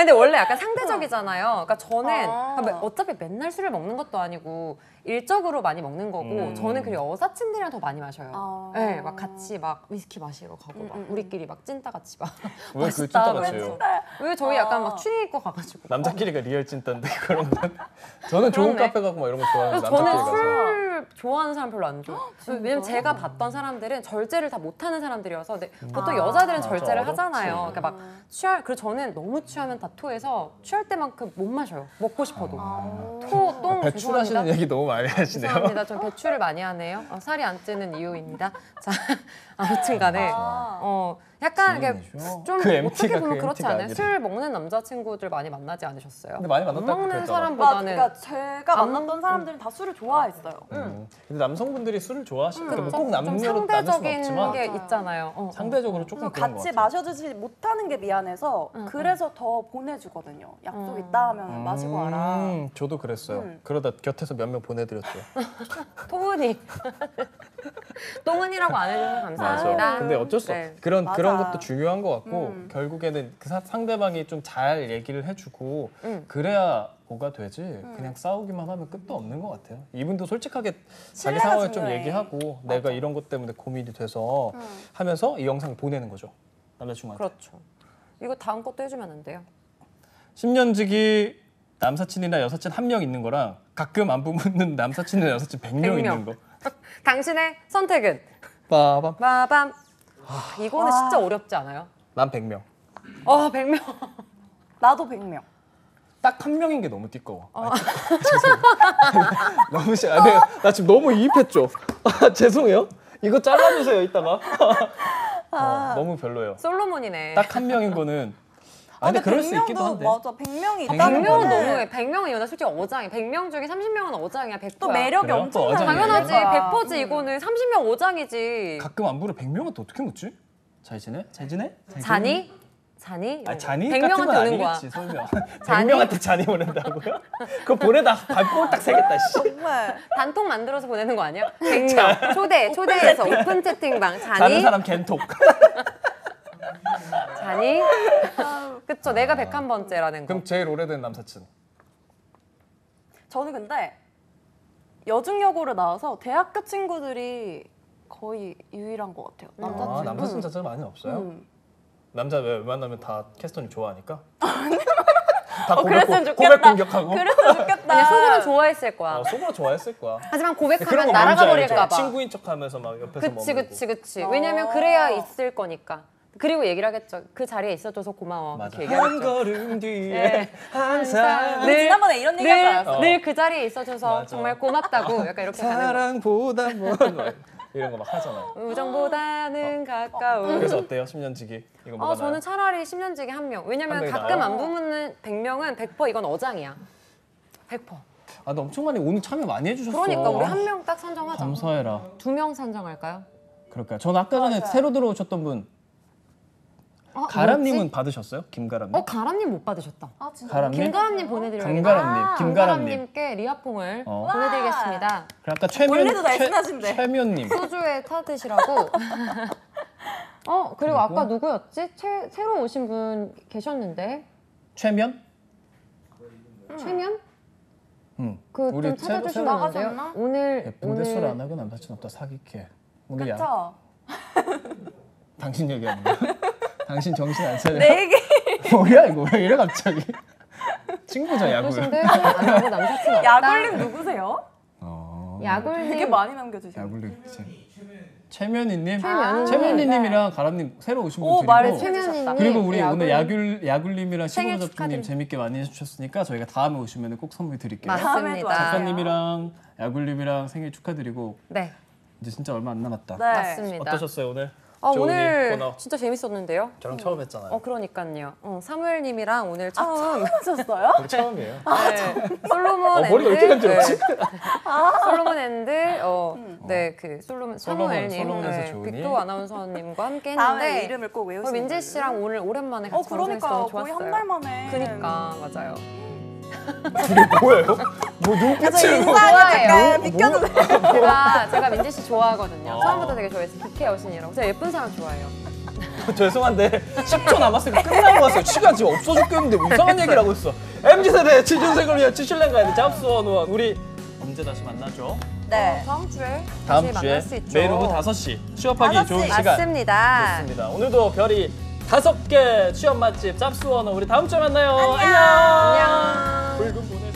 근데 원래 약간 상대적이잖아요. 그러니까 저는 아. 그러니까 어차피 맨날 술을 먹는 것도 아니고 일적으로 많이 먹는 거고 음. 저는 그리고 여사친들이랑 더 많이 마셔요. 아. 네, 막 같이 막 위스키 마시러 가고 막 음, 음, 우리끼리 막 찐따 같이 막 왜그 맛있다 찐따. 같이요? 왜 저희 약간 아. 막 추리 입고 가가지고 남자끼리가 real 찐따인데 그런 건 저는 좋은 그렇네. 카페 가고 막 이런 거 좋아하는데 남자끼리 저는 가서 술 좋아하는 사람 별로 안 좋아. 왜냐면? 제가 봤던 사람들은 절제를 다 못하는 사람들이어서 근데 보통 아. 여자들은 맞아, 절제를 어렵지. 하잖아요. 그러니까 막 취할 그리고 저는 너무 취하면 다 토해서 취할 때만큼 못 마셔요. 먹고 싶어도 아. 토, 똥 배출하시는 죄송합니다. 얘기 너무 많이 하시네요. 죄송합니다. 좀 배출을 많이 하네요. 어, 살이 안 찌는 이유입니다. 자, 아무튼 간에 아. 어 약간 이게? 좀 그 어떻게 보면 그 그렇지 않아요? 술 먹는 남자친구들 많이 만나지 않으셨어요? 근데 많이 안 만났다고 먹는 사람보다는 그러니까 제가 안- 만났던 사람들은 다 술을 좋아했어요. 음. 근데 남성분들이 술을 좋아하시는 음. 음. 꼭좀 남녀로 나눌 수는 상대적인 없지만 게. 있잖아요. 어, 어. 상대적으로 조금 같이. 마셔주지 못하는 게 미안해서 응, 그래서 더 보내주거든요. 약속 음. 있다 하면 마시고 와라. 음, 저도 그랬어요. 음. 그러다 곁에서 몇 명 보내드렸죠. 토은이 똥은이라고 안 해주셔서 감사합니다. 맞아. 근데 어쩔 수 없. 네. 그런 맞아. 그런 것도 중요한 것 같고 음. 결국에는 그 사- 상대방이 좀 잘 얘기를 해주고 음. 그래야 뭐가 되지. 그냥 싸우기만 하면 끝도 없는 것 같아요. 이분도 솔직하게 자기 상황을 좀 중요해. 얘기하고 내가 이런 것 때문에 고민이 돼서 음. 하면서 이 영상 보내는 거죠. 남자친구한테. 그렇죠. 이거 다음 것도 해주면 안 돼요? 10년 지기 남사친이나 여사친 한 명 있는 거랑 가끔 안 붙는 남사친이나 여사친 100명, 100명. 있는 거. 당신의 선택은 빠밤. 빠밤. 이거는 와. 진짜 어렵지 않아요? 난 100명. 어, 100명. 나도 100명. 딱 한 명인 게 너무 띠꺼워. 아, 죄송해요. 너무 싫어. 아, 내가- 나 지금 너무 이입했죠. 아, 죄송해요. 이거 잘라주세요 이따가. 어, 너무 별로예요. 솔로몬이네. 딱 한 명인 거는. 아, 근데 그럴 수 있기도 한데. 맞아 100명이 백명은 있다는 100명은 거는 너무해. 100명은 이거는 솔직히 어장이. 100명 중에 30명은 어장이야. 100%야. 또 매력이 그래요? 엄청 또 어장이에요? 당연하지. 달라요. 100%지 이거는 30명 어장이지. 가끔 안부를 100명한테 어떻게 묻지? 잘 지내? 잘 지내? 잘? 자니? 자니? 아, 잔이 100명한테 같은 건 오는 거야. 설명. 잔이? 100명한테 잔이 보낸다고요? 그거 보내다 발볼딱 새겠다, 씨. 정말 단톡 만들어서 보내는 거 아니야? 100명. 초대, 초대해서 오픈 채팅방. 자는 자니? 사람 겐톡. 자니? 그쵸. 내가 101번째라는 거. 그럼 제일 오래된 남사친. 저는 근데 여중여고를 나와서 대학교 친구들이 거의 유일한 것 같아요. 남자친구. 아, 남사친 자체가 많이 없어요? 음. 남자 왜 만나면 다 캐스터님 좋아하니까? 다 어, 고백, 그랬으면 고- 좋겠다. 고백 공격하고? 그랬으면 좋겠다. 그냥 속으로 좋아했을 거야. 어, 속으로 좋아했을 거야. 하지만 고백하면 거 날아가 알죠? 버릴까 봐. 친구인 척하면서 막 옆에서 그치 머물고. 그치 그치. 어. 왜냐면 그래야 있을 거니까. 그리고 얘기를 하겠죠. 그 자리에 있어줘서 고마워. 맞아. 한 얘기하겠죠. 걸음 뒤에 네. 항상 우리 지난번에 이런 얘기 하지 않았어? 어. 늘 그 자리에 있어줘서 맞아. 정말 고맙다고 약간 이렇게 가는 거. 사랑보다 뭐 이런 거 막 하잖아요. 우정보다는 가까운. 그래서 어때요? 10년 지기 이거 뭐가 아 저는 나요? 차라리 10년 지기 한 명. 왜냐면 명이 가끔 나아요? 안 부르는 100명은 100% 이건 어장이야. 100%. 아, 근데 엄청 많이 오늘 참여 많이 해주셨어. 그러니까 우리 한 명 딱 선정하자. 감사해라. 두 명 선정할까요? 그럴까요? 저는 아까 전에. 새로 들어오셨던 분 어, 가람님은 뭐였지? 받으셨어요? 김가람님? 어 가람님 못 받으셨다. 아 진짜. 가람님? 김가람님 보내드려야겠다. 강가람님, 아, 김가람님. 김가람님께 리아퐁을 어. 보내드리겠습니다. 그래 아까 최면 원래도 날씬하신데. 최면님. 소주에 타드시라고. 어 그리고 아까 그리고? 누구였지? 최, 새로 오신 분 계셨는데 최면? 최면? 응. 그 우리 좀 새로- 찾아주시면 안 돼요? 나가셨나? 오늘 예쁜데 술 오늘 안 하고 남사친 없다 사기캐. 오늘 야 그쵸? 당신 얘기하는 거야? 당신 정신 안 차려? 내 얘기. 뭐야 이거 왜 이래 갑자기? 친구죠 야구. 예쁘신데 안 하고 남사친 없다. 야굴님 누구세요? 어. 야굴님 되게 많이 남겨주시고. 야굴리 최면이님, 최면이님. 최면이님이랑 가람님 새로 오신 오, 분 드리고 그리고 우리 야굴- 오늘 야귤 야굴님이랑 시골 잡주님 재밌게 많이 해주셨으니까 저희가 다음에 오시면 꼭 선물 드릴게요. 맞습니다. 작가님이랑 야굴님이랑 생일 축하드리고 네 이제 진짜 얼마 안 남았다. 네. 맞습니다. 어떠셨어요 오늘? 아, 오늘 코너. 진짜 재밌었는데요. 저랑 처음 했잖아요. 어 그러니까요. 어, 사무엘님이랑 오늘 처음 하셨어요? 우리 처음이에요. 네, 솔로몬 어, 머리가 왜 이렇게 앤드, 간지럽지? 네. 솔로몬 앤드 어, 네, 그 솔로몬 솔로몬, 사무엘님, 솔로몬에서 네, 조은이. 빅도 아나운서님과 함께 다음에 했는데 이름을 꼭 우리 외우시면 민재 씨랑 오늘 오랜만에 같이 어 그러니까 방송해서 거의 좋았어요. 한달 만에. 그니까 맞아요. 이게 뭐예요? 뭐 눈빛을 뭐- 좋아해요. 잠깐 비켜주세요. 제가 제가 민재 씨 좋아하거든요. 어. 처음부터 되게 좋아했어요. 국회 여신이라고. 제가 예쁜 사람 좋아해요. 죄송한데 10초 남았으니까 끝나고 왔어요. 시간 지금 없어 죽겠는데 뭐 이상한 얘기를 하고 있어. MZ 세대 취준생을 위한 취실랭 가이드 잡스원 원 우리 언제 다시 만나죠? 네. 다음 주에 다음 다시 주에 만날 수 있죠. 매일 오후 5시 취업하기 5시. 좋은 시간 맞습니다. 좋습니다. 오늘도 별이 다섯 개 취업 맛집 잡스원 우리 다음 주에 만나요. 안녕. 안녕.